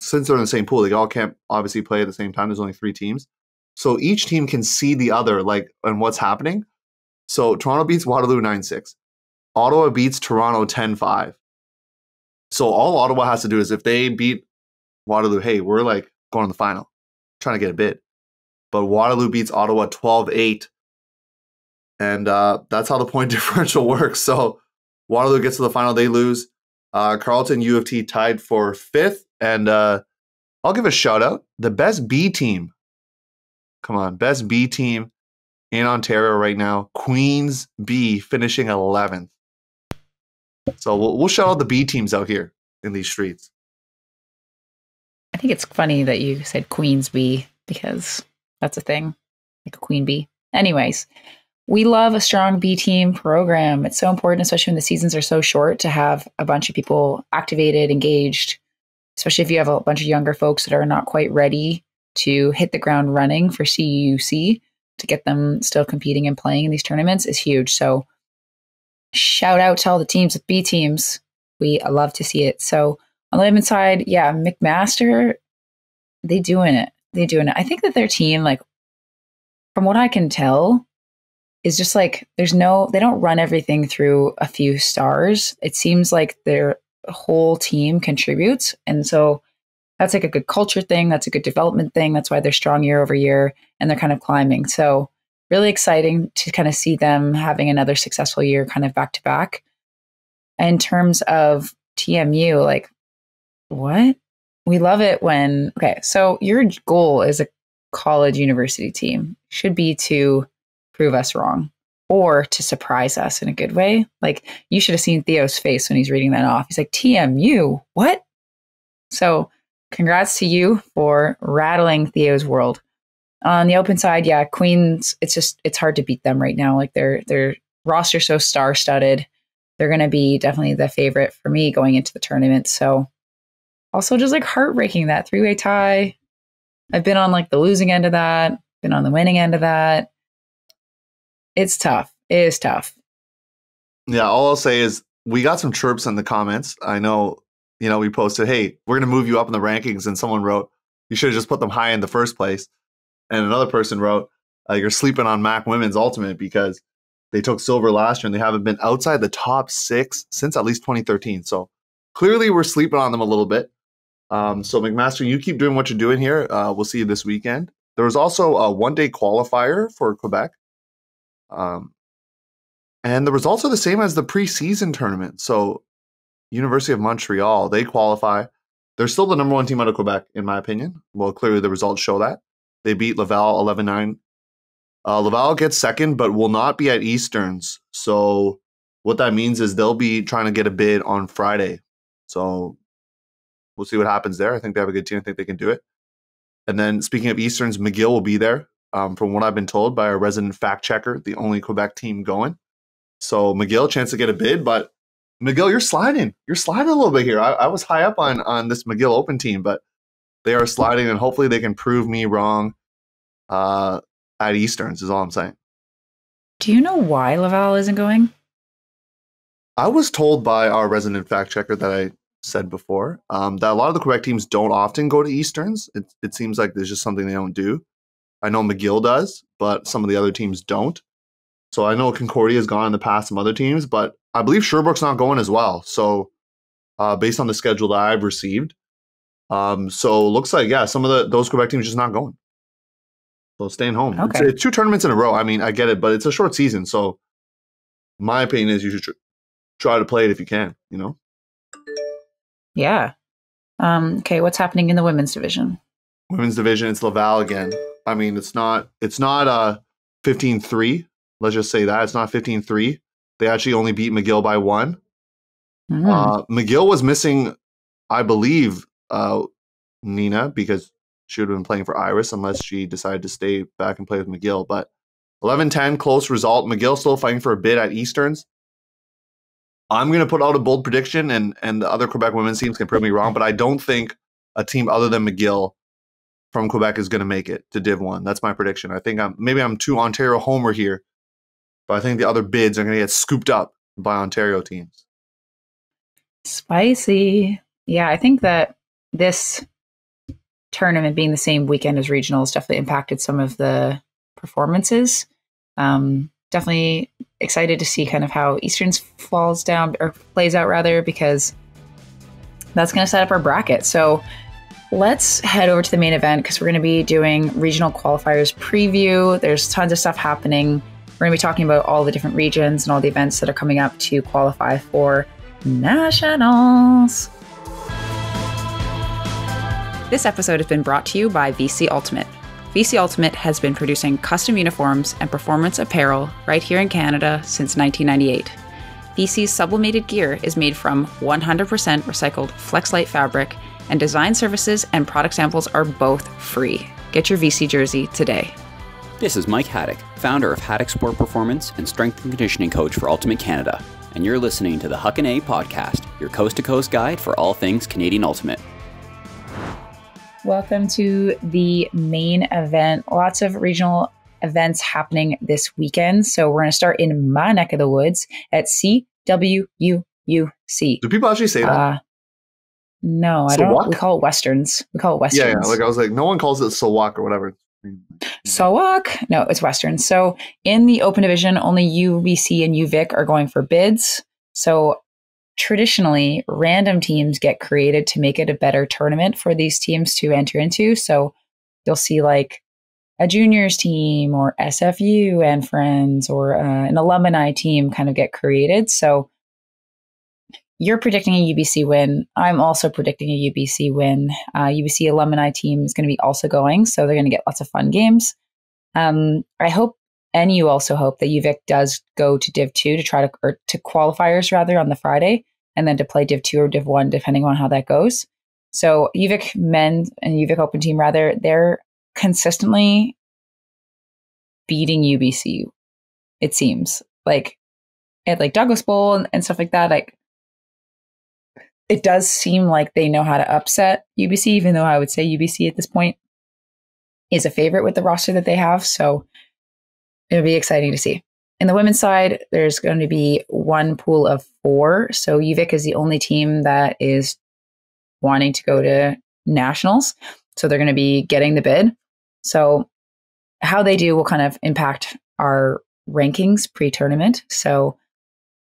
since they're in the same pool, they all can't obviously play at the same time. There's only three teams. So each team can see the other, like, and what's happening. So Toronto beats Waterloo 9 6. Ottawa beats Toronto 10 5. So all Ottawa has to do is if they beat Waterloo, hey, we're like going to the final, trying to get a bid. But Waterloo beats Ottawa 12 8. And uh, that's how the point differential works. So Waterloo gets to the final, they lose. Uh, Carleton U of T tied for fifth. And uh, I'll give a shout out. The best B team Come on, best B team in Ontario right now. Queens B finishing 11th. So we'll, we'll shout out the B teams out here in these streets. I think it's funny that you said Queens Bee because that's a thing, like a queen bee. Anyways, we love a strong B team program. It's so important, especially when the seasons are so short, to have a bunch of people activated, engaged, especially if you have a bunch of younger folks that are not quite ready to hit the ground running for CUUC to get them still competing and playing in these tournaments is huge. So shout out to all the teams with B teams. We love to see it. So on the women's side, yeah, McMaster, they doing it. They doing it. I think that their team, like from what I can tell, is just like there's no they don't run everything through a few stars. It seems like their whole team contributes. And so that's like a good culture thing. That's a good development thing. That's why they're strong year over year and they're kind of climbing. So, really exciting to kind of see them having another successful year kind of back to back. In terms of TMU, like, what? We love it when, okay, so your goal as a college university team should be to prove us wrong or to surprise us in a good way. Like, you should have seen Theo's face when he's reading that off. He's like, TMU, what? So, congrats to you for rattling Theo's world. On the open side, yeah, Queens, it's just it's hard to beat them right now. Like their their roster so star studded. They're gonna be definitely the favorite for me going into the tournament. So also just like heartbreaking that three way tie. I've been on like the losing end of that, been on the winning end of that. It's tough. It is tough. Yeah, all I'll say is we got some chirps in the comments. I know you know, we posted, hey, we're going to move you up in the rankings. And someone wrote, you should have just put them high in the first place. And another person wrote, uh, you're sleeping on Mac Women's Ultimate because they took silver last year and they haven't been outside the top six since at least 2013. So clearly we're sleeping on them a little bit. Um, so McMaster, you keep doing what you're doing here. Uh, we'll see you this weekend. There was also a one day qualifier for Quebec. Um, and the results are the same as the preseason tournament. So University of Montreal, they qualify. They're still the number one team out of Quebec, in my opinion. Well, clearly the results show that. They beat Laval 11 9. Uh, Laval gets second, but will not be at Easterns. So, what that means is they'll be trying to get a bid on Friday. So, we'll see what happens there. I think they have a good team. I think they can do it. And then, speaking of Easterns, McGill will be there, um, from what I've been told by a resident fact checker, the only Quebec team going. So, McGill, chance to get a bid, but McGill, you're sliding. You're sliding a little bit here. I, I, was high up on on this McGill Open team, but they are sliding, and hopefully they can prove me wrong uh, at Easterns. Is all I'm saying. Do you know why Laval isn't going? I was told by our resident fact checker that I said before, um, that a lot of the Quebec teams don't often go to Easterns. It, it seems like there's just something they don't do. I know McGill does, but some of the other teams don't. So I know Concordia has gone in the past, some other teams, but I believe Sherbrooke's not going as well. So uh, based on the schedule that I've received, um, so looks like yeah, some of the those Quebec teams just not going. So staying home. Okay. it's two tournaments in a row. I mean, I get it, but it's a short season. So my opinion is you should tr- try to play it if you can. You know. Yeah. Um, okay, what's happening in the women's division? women's division it's laval again i mean it's not it's not uh 15-3 let's just say that it's not 15-3 they actually only beat mcgill by one Hmm. uh mcgill was missing i believe uh nina because she would have been playing for iris unless she decided to stay back and play with mcgill but 11-10 close result mcgill still fighting for a bid at easterns i'm going to put out a bold prediction and and the other quebec women's teams can prove me wrong but i don't think a team other than mcgill from Quebec is going to make it to Div 1. That's my prediction. I think I'm maybe I'm too Ontario homer here, but I think the other bids are going to get scooped up by Ontario teams. Spicy. Yeah, I think that this tournament being the same weekend as regionals definitely impacted some of the performances. Um, definitely excited to see kind of how Easterns falls down or plays out rather because that's going to set up our bracket. So let's head over to the main event because we're going to be doing regional qualifiers preview. There's tons of stuff happening. We're going to be talking about all the different regions and all the events that are coming up to qualify for nationals. This episode has been brought to you by VC Ultimate. VC Ultimate has been producing custom uniforms and performance apparel right here in Canada since 1998. VC's sublimated gear is made from 100% recycled FlexLite fabric, and design services and product samples are both free. Get your VC jersey today. This is Mike Haddock, founder of Haddock Sport Performance and strength and conditioning coach for Ultimate Canada, and you're listening to the Huck and A podcast, your coast to coast guide for all things Canadian Ultimate. Welcome to the main event. Lots of regional events happening this weekend. So we're going to start in my neck of the woods at CWUUC. Do people actually say that? Uh, no, I don't. We call it westerns. We call it westerns. yeah, yeah. Like I was like, no one calls it Sawak or whatever. Sawak? No, it's Western. So in the open division, only UBC and UVic are going for bids. So traditionally, random teams get created to make it a better tournament for these teams to enter into. So you'll see like a juniors team or SFU and friends or uh, an alumni team kind of get created. So you're predicting a UBC win. I'm also predicting a UBC win. Uh, UBC alumni team is going to be also going, so they're going to get lots of fun games. Um, I hope, and you also hope that UVic does go to Div two to try to or to qualifiers rather on the Friday, and then to play Div two or Div one depending on how that goes. So UVic men and UVic Open team rather, they're consistently beating UBC. It seems like at like Douglas Bowl and, and stuff like that. Like it does seem like they know how to upset UBC, even though I would say UBC at this point is a favorite with the roster that they have. So it'll be exciting to see. In the women's side, there's going to be one pool of four. So UVic is the only team that is wanting to go to nationals. So they're going to be getting the bid. So how they do will kind of impact our rankings pre tournament. So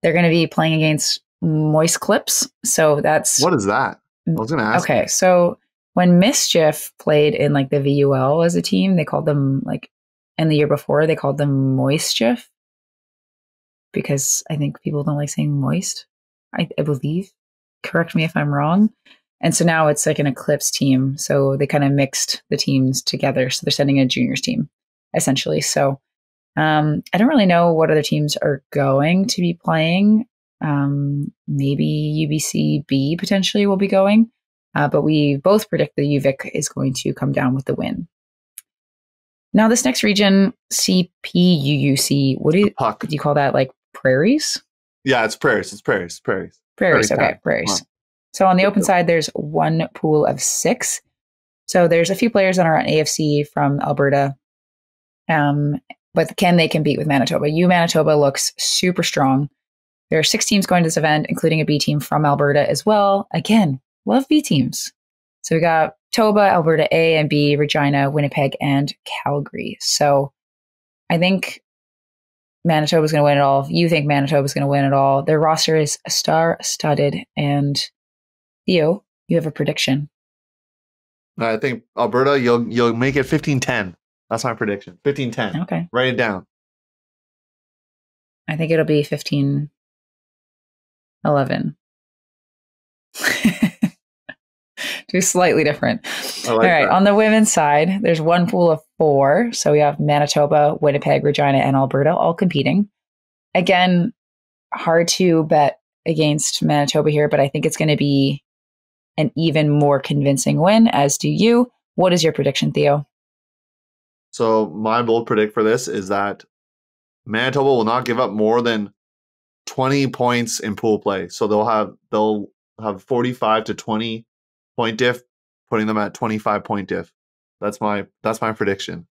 they're going to be playing against Moist Clips. So that's What is that? I was going to ask. okay. So when Mischief played in like the VUL as a team, they called them like, and the year before they called them Moistchief because I think people don't like saying moist. I, I believe. Correct me if I'm wrong. And so now it's like an Eclipse team. So they kind of mixed the teams together. So they're sending a juniors team essentially. So um, I don't really know what other teams are going to be playing. Um, maybe UBC B potentially will be going, uh, but we both predict the UVic is going to come down with the win. Now, this next region, CPUUC, what do you, Puck. do you call that? Like prairies? Yeah, it's prairies. It's prairies. Prairies. Prairies, Prairie okay, prairies. So on the open side, there's one pool of six. So there's a few players that are on AFC from Alberta. Um, but can they compete with Manitoba? U Manitoba looks super strong. There are six teams going to this event, including a B team from Alberta as well. Again, love B teams. So we got Toba, Alberta A and B, Regina, Winnipeg, and Calgary. So I think Manitoba's going to win it all. You think Manitoba's going to win it all. Their roster is star studded. And Theo, you have a prediction. I think Alberta, you'll you'll make it 15-10. That's my prediction. 15-10. Okay. Write it down. I think it'll be 15 11. Two slightly different. Like All right. that. On the women's side, there's one pool of four. So we have Manitoba, Winnipeg, Regina, and Alberta all competing. Again, hard to bet against Manitoba here, but I think it's going to be an even more convincing win, as do you. What is your prediction, Theo? So my bold predict for this is that Manitoba will not give up more than 20 points in pool play. So they'll have they'll have 45 to 20 point diff, putting them at 25 point diff. That's my that's my prediction.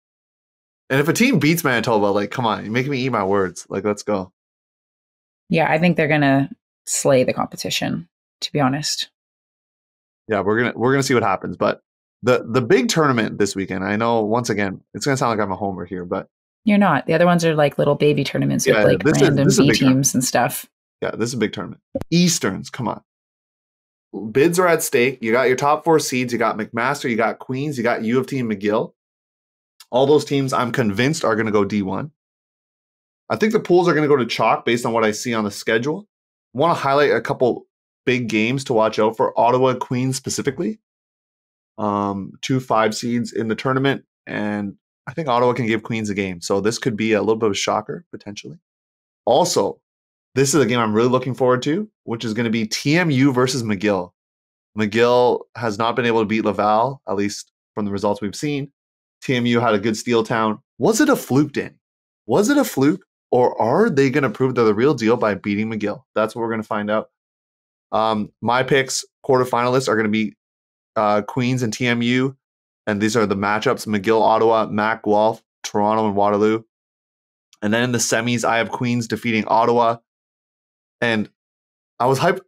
And if a team beats Manitoba, like come on, you're making me eat my words. Like let's go. Yeah, I think they're going to slay the competition, to be honest. Yeah, we're gonna we're gonna see what happens. But the the big tournament this weekend, I know once again, it's gonna sound like I'm a homer here, but You're not. The other ones are like little baby tournaments Yeah, with like random is B big tournament. teams and stuff. Yeah, this is a big tournament. Easterns, come on. Bids are at stake. You got your top four seeds. You got McMaster. You got Queens. You got U of T and McGill. All those teams, I'm convinced, are going to go D1. I think the pools are going to go to chalk based on what I see on the schedule. I Want to highlight a couple big games to watch out for Ottawa Queens specifically. Um, two five seeds in the tournament, and I think Ottawa can give Queens a game. So this could be a little bit of a shocker potentially. Also, this is a game I'm really looking forward to, which is going to be TMU versus McGill. McGill has not been able to beat Laval, at least from the results we've seen. TMU had a good steel town. Was it a fluke, Danie? Was it a fluke, or are they going to prove they're the real deal by beating McGill? That's what we're going to find out. Um, my picks, quarterfinalists, are going to be uh, Queens and TMU, and these are the matchups: McGill, Ottawa, Mac, Guelph, Toronto, and Waterloo. And then in the semis, I have Queens defeating Ottawa. And I was hyped.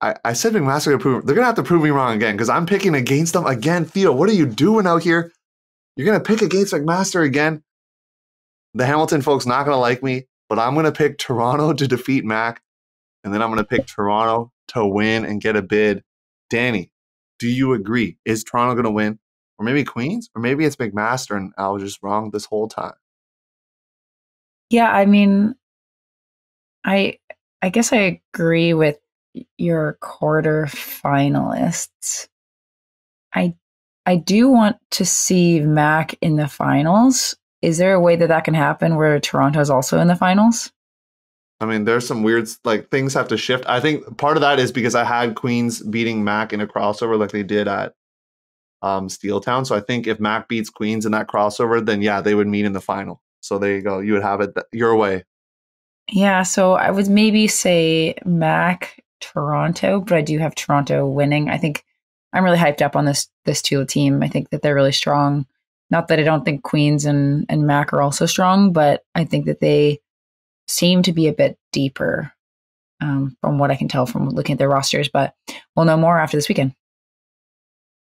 I, I said McMaster gonna prove they're gonna have to prove me wrong again because I'm picking against them again. Theo, what are you doing out here? You're gonna pick against McMaster again. The Hamilton folks not gonna like me, but I'm gonna pick Toronto to defeat Mac, and then I'm gonna pick Toronto to win and get a bid. Danie, do you agree? Is Toronto gonna win? Or maybe Queens? Or maybe it's McMaster and I was just wrong this whole time. Yeah, I mean, I I guess I agree with your quarter finalists. I I do want to see Mac in the finals. Is there a way that that can happen where Toronto is also in the finals? I mean, there's some weird like things have to shift. I think part of that is because I had Queens beating Mac in a crossover like they did at um, Steeltown. So I think if Mac beats Queens in that crossover, then yeah, they would meet in the final. So there you go. You would have it th- your way. Yeah, so I would maybe say Mac Toronto, but I do have Toronto winning. I think I'm really hyped up on this this Tula team. I think that they're really strong. Not that I don't think Queens and and Mac are also strong, but I think that they seem to be a bit deeper um, from what I can tell from looking at their rosters. But we'll know more after this weekend.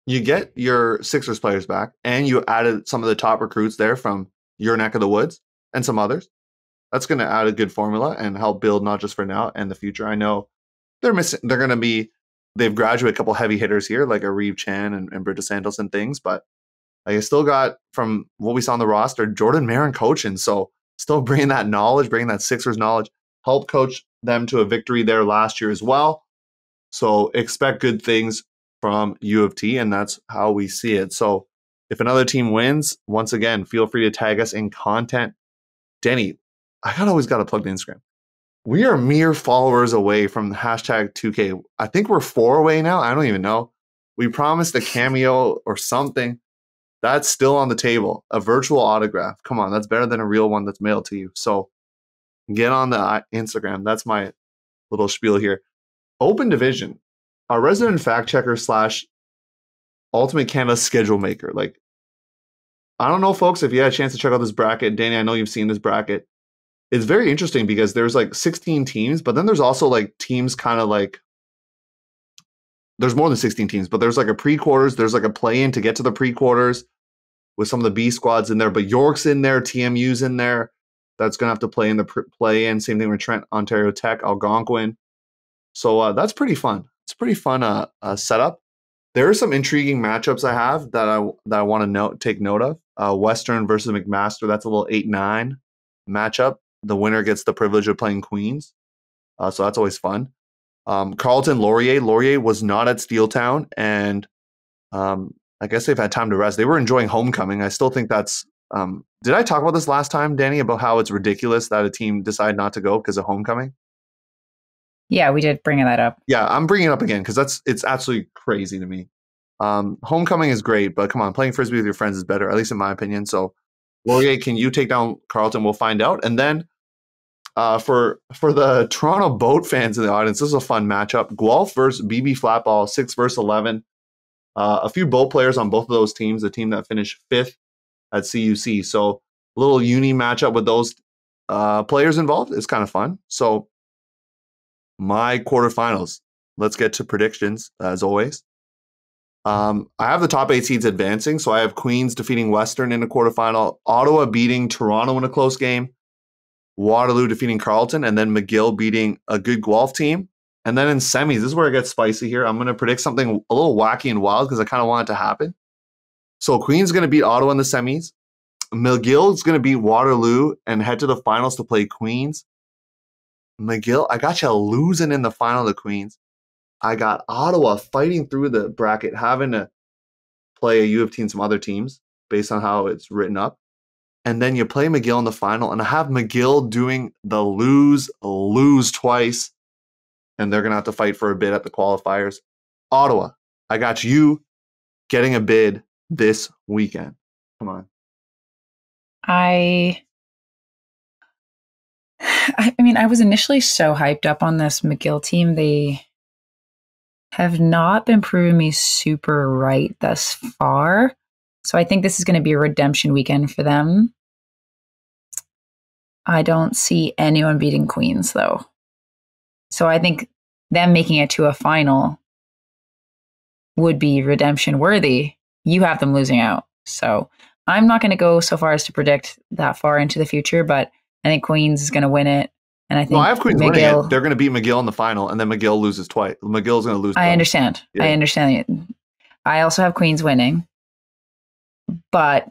You get your Sixers players back, and you added some of the top recruits there from your neck of the woods and some others. That's going to add a good formula and help build not just for now and the future. I know they're missing. They're going to be. They've graduated a couple heavy hitters here, like a Reeve Chan and, and Bridget Santos and things, but I still got from what we saw on the roster, Jordan Marin coaching. So still bringing that knowledge, bringing that Sixers knowledge, help coach them to a victory there last year as well. So expect good things from U of T, and that's how we see it. So if another team wins, once again, feel free to tag us in content. Danie, I got always got to plug the Instagram. We are mere followers away from the hashtag 2K. I think we're four away now. I don't even know. We promised a cameo or something. That's still on the table. A virtual autograph. Come on, that's better than a real one that's mailed to you. So get on the uh, Instagram. That's my little spiel here. Open division. Our resident fact checker slash Ultimate Canada schedule maker. Like, I don't know, folks, if you had a chance to check out this bracket. Danie, I know you've seen this bracket. It's very interesting because there's like 16 teams, but then there's also like teams kind of like there's more than 16 teams, but there's like a pre-quarters, there's like a play-in to get to the pre-quarters with some of the B squads in there, but York's in there, TMU's in there. That's going to have to play in the play-in. Same thing with Trent, Ontario Tech, Algonquin. So uh, that's pretty fun. It's pretty fun uh, uh, setup. There are some intriguing matchups I have that I that I want to note take note of. Uh, Western versus McMaster. That's a little eight nine matchup. The winner gets the privilege of playing Queens, uh, so that's always fun. Um, Carleton Laurier. Laurier was not at Steeltown, and um, I guess they've had time to rest. They were enjoying homecoming. I still think that's. Um, did I talk about this last time, Danie, about how it's ridiculous that a team decided not to go because of homecoming? Yeah, we did bring that up. Yeah, I'm bringing it up again because that's it's absolutely crazy to me. Um, homecoming is great, but come on, playing frisbee with your friends is better, at least in my opinion. So, Laurier, can you take down Carleton? We'll find out. And then uh, for for the Toronto boat fans in the audience, this is a fun matchup. Guelph versus BB Flatball, six versus eleven. Uh, a few boat players on both of those teams. The team that finished fifth at CUUC, so a little uni matchup with those uh, players involved is kind of fun. So my quarterfinals. Let's get to predictions as always. Um, I have the top eight seeds advancing, so I have Queens defeating Western in a quarterfinal, Ottawa beating Toronto in a close game, Waterloo defeating Carleton, and then McGill beating a good Guelph team. And then in semis, this is where it gets spicy here. I'm going to predict something a little wacky and wild because I kind of want it to happen. So Queens going to beat Ottawa in the semis. McGill is going to beat Waterloo and head to the finals to play Queens. McGill, I got you losing in the final to Queens. I got Ottawa fighting through the bracket, having to play a U of T and some other teams based on how it's written up. And then you play McGill in the final, and I have McGill doing the lose, lose twice. And they're to have to fight for a bid at the qualifiers. Ottawa, I got you getting a bid this weekend. Come on. I I mean, I was initially so hyped up on this McGill team. They have not been proving me super right thus far. So I think this is going to be a redemption weekend for them. I don't see anyone beating Queens though. So I think them making it to a final would be redemption worthy. You have them losing out. So I'm not going to go so far as to predict that far into the future, but I think Queens is going to win it. And I think No, I have Queens winning McGill, it. They're going to beat McGill in the final, and then McGill loses twice. McGill's going to lose. I understand. Yeah. I understand. it. I also have Queens winning, but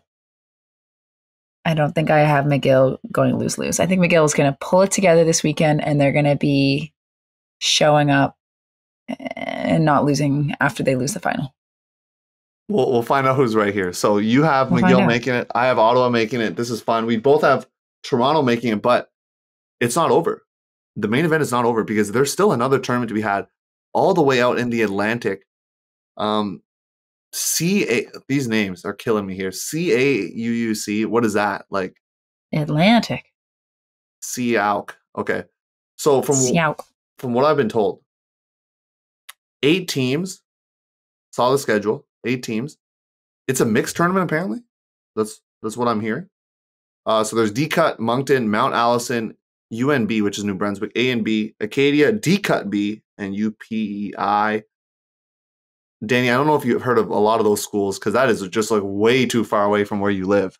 I don't think I have McGill going lose lose. I think McGill is going to pull it together this weekend, and they're going to be showing up and not losing after they lose the final. We'll, we'll find out who's right here. So you have We'll McGill making it. I have Ottawa making it. This is fun. We both have Toronto making it, but it's not over. The main event is not over because there's still another tournament to be had all the way out in the Atlantic. Um, CA, these names are killing me here. C A U U C. What is that? Like Atlantic. CAUC. Okay. So from from what I've been told, eight teams saw the schedule. Eight teams. It's a mixed tournament apparently. That's that's what I'm hearing. Uh, so there's D Cut, Moncton, Mount Allison, UNB, which is New Brunswick, A and B, Acadia, D Cut B, and UPEI. Danie, I don't know if you've heard of a lot of those schools because that is just like way too far away from where you live.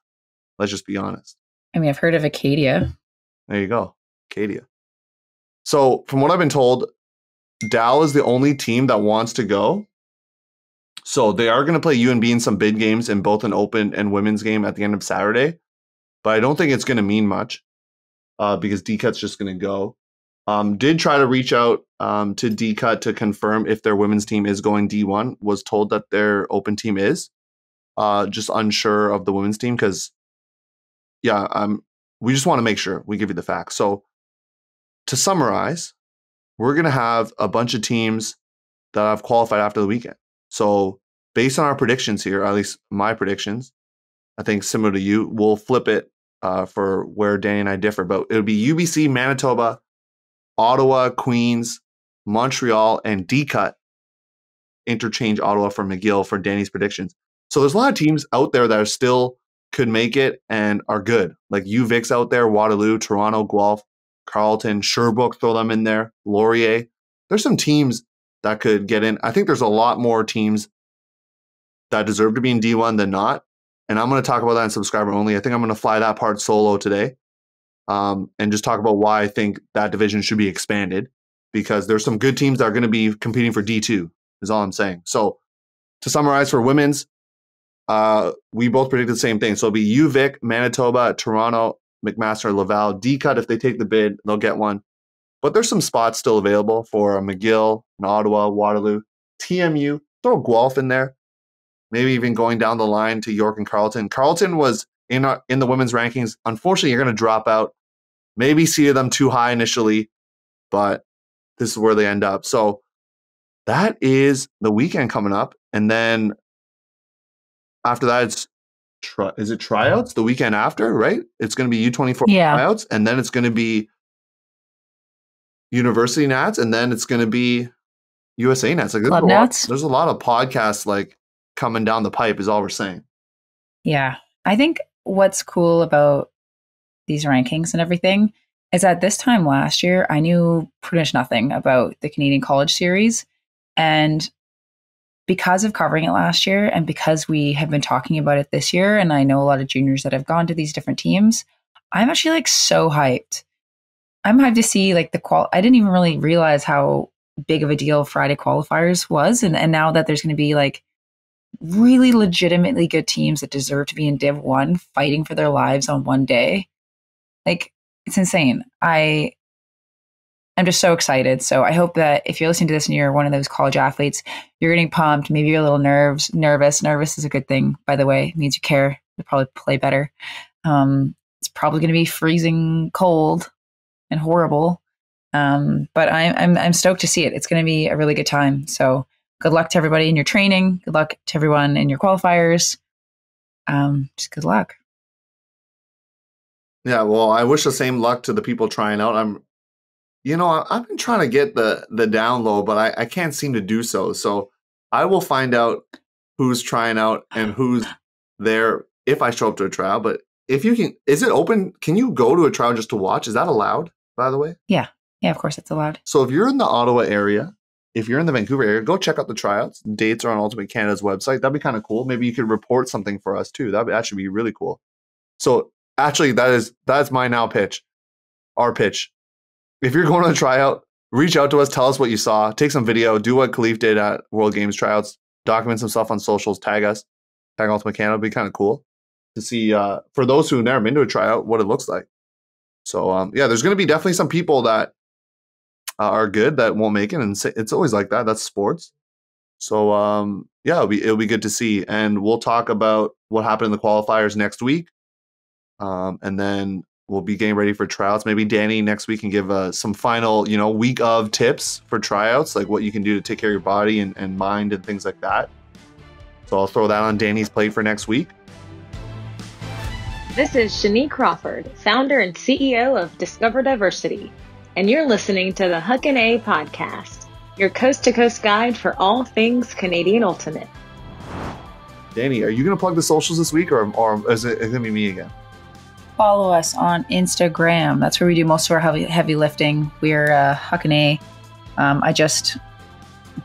Let's just be honest. I mean, I've heard of Acadia. There you go, Acadia. So, from what I've been told, Dow is the only team that wants to go. So, they are going to play UNB in some bid games in both an open and women's game at the end of Saturday. But I don't think it's going to mean much uh, because DCut's just going to go. Um, did try to reach out um, to DCut to confirm if their women's team is going D1. Was told that their open team is. Uh, just unsure of the women's team because, yeah, um, we just want to make sure we give you the facts. So, to summarize, we're going to have a bunch of teams that have qualified after the weekend. So, based on our predictions here, at least my predictions, I think similar to you, we'll flip it uh, for where Danie and I differ. But it'll be UBC, Manitoba, Ottawa, Queens, Montreal, and DCut interchange Ottawa for McGill for Danie's predictions. So there's a lot of teams out there that are still could make it and are good. Like UVic's out there, Waterloo, Toronto, Guelph, Carleton, Sherbrooke, throw them in there, Laurier. There's some teams that could get in. I think there's a lot more teams that deserve to be in D1 than not. And I'm going to talk about that in subscriber only. I think I'm going to fly that part solo today um, and just talk about why I think that division should be expanded because there's some good teams that are going to be competing for D2, is all I'm saying. So to summarize for women's, uh, we both predicted the same thing. So it'll be UVic, Manitoba, Toronto, McMaster, Laval. D cut, if they take the bid, they'll get one. But there's some spots still available for McGill, and Ottawa, Waterloo, TMU. Throw Guelph in there. Maybe even going down the line to York and Carleton. Carleton was in our, in the women's rankings. Unfortunately, you're going to drop out. Maybe see them too high initially, but this is where they end up. So that is the weekend coming up, and then after that, it's tri- is it tryouts the weekend after, right? It's going to be U24 Yeah. tryouts, and then it's going to be University Nats, and then it's going to be USA Nats. Like there's Club a lot- there's a lot of podcasts like coming down the pipe. Is all we're saying. Yeah. I think what's cool about these rankings and everything is that this time last year, I knew pretty much nothing about the Canadian College Series. And because of covering it last year and because we have been talking about it this year, and I know a lot of juniors that have gone to these different teams, I'm actually like so hyped. I'm hyped to see like the qual. I didn't even really realize how big of a deal Friday qualifiers was. And, and now that there's going to be like really legitimately good teams that deserve to be in Div 1 fighting for their lives on one day. Like it's insane. I I'm just so excited. So I hope that if you're listening to this and you're one of those college athletes, you're getting pumped, maybe you're a little nerves, nervous. Nervous is a good thing, by the way. It means you care. You'll probably play better. Um, it's probably going to be freezing cold and horrible. Um, but I'm, I'm I'm stoked to see it. It's going to be a really good time. So good luck to everybody in your training. Good luck to everyone in your qualifiers. Um, just good luck. Yeah, well, I wish the same luck to the people trying out. I'm, you know, I've been trying to get the the down low, but I, I can't seem to do so. So I will find out who's trying out and who's there if I show up to a trial. But if you can, is it open? Can you go to a trial just to watch? Is that allowed? By the way, yeah, Yeah, of course it's allowed. so if you're in the Ottawa area, if you're in the Vancouver area, go check out the tryouts. Dates are on Ultimate Canada's website. That'd be kind of cool. Maybe you could report something for us too. That that should be really cool. So actually, that is that's my now pitch, our pitch. If you're going to a tryout, reach out to us. Tell us what you saw. Take some video. Do what Khalif did at World Games tryouts. Document some stuff on socials. Tag us. Tag Ultimate Canada. Be kind of cool to see uh, for those who've never been to a tryout what it looks like. So um, yeah, there's going to be definitely some people that uh, are good that won't make it, and it's always like that. That's sports. So um, yeah, it'll be it'll be good to see, and we'll talk about what happened in the qualifiers next week, um, and then we'll be getting ready for tryouts. Maybe Danie next week can give uh, some final you know week of tips for tryouts, like what you can do to take care of your body and, and mind and things like that. So I'll throw that on Danie's plate for next week. This is Shanique Crawford, founder and CEO of Discover Diversity, and you're listening to the Huck and A podcast, your coast to coast guide for all things Canadian Ultimate. Danie, are you gonna plug the socials this week, or or is it, is it gonna be me again? Follow us on Instagram. That's where we do most of our heavy, heavy lifting. We're uh, Huck and A. Um, I just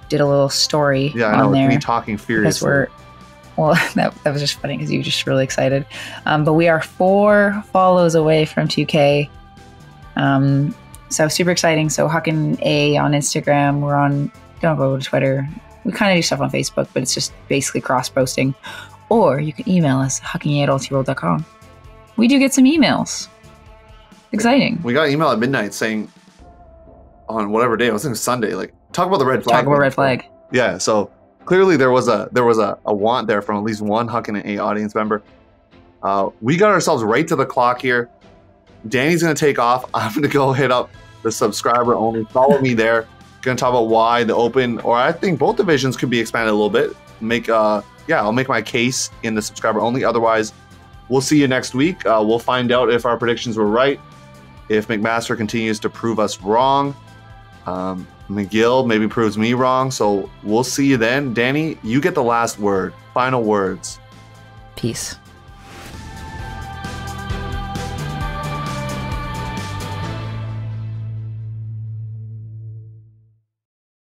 did a little story Yeah, I know. on It's there me talking because furiously. we're well. That, that was just funny because you were just really excited. Um, but we are four follows away from 2K. Um, so super exciting. So Huck and A on Instagram. We're on. Don't go to Twitter. We kind of do stuff on Facebook, but it's just basically cross posting. Or you can email us at ultiworld.com. We do get some emails. Exciting. We got an email at midnight saying on whatever day, I was thinking Sunday, like talk about the red flag. Talk about red flag. Yeah, so clearly there was a there was a, a want there from at least one Huck and A audience member. Uh, we got ourselves right to the clock here. Danie's gonna take off. I'm gonna go hit up the subscriber only. Follow me there. Gonna talk about why the open or I think both divisions could be expanded a little bit. Make uh yeah, I'll make my case in the subscriber only. Otherwise, we'll see you next week. Uh, we'll find out if our predictions were right. If McMaster continues to prove us wrong, um, McGill maybe proves me wrong. So we'll see you then. Danie, you get the last word. Final words. Peace.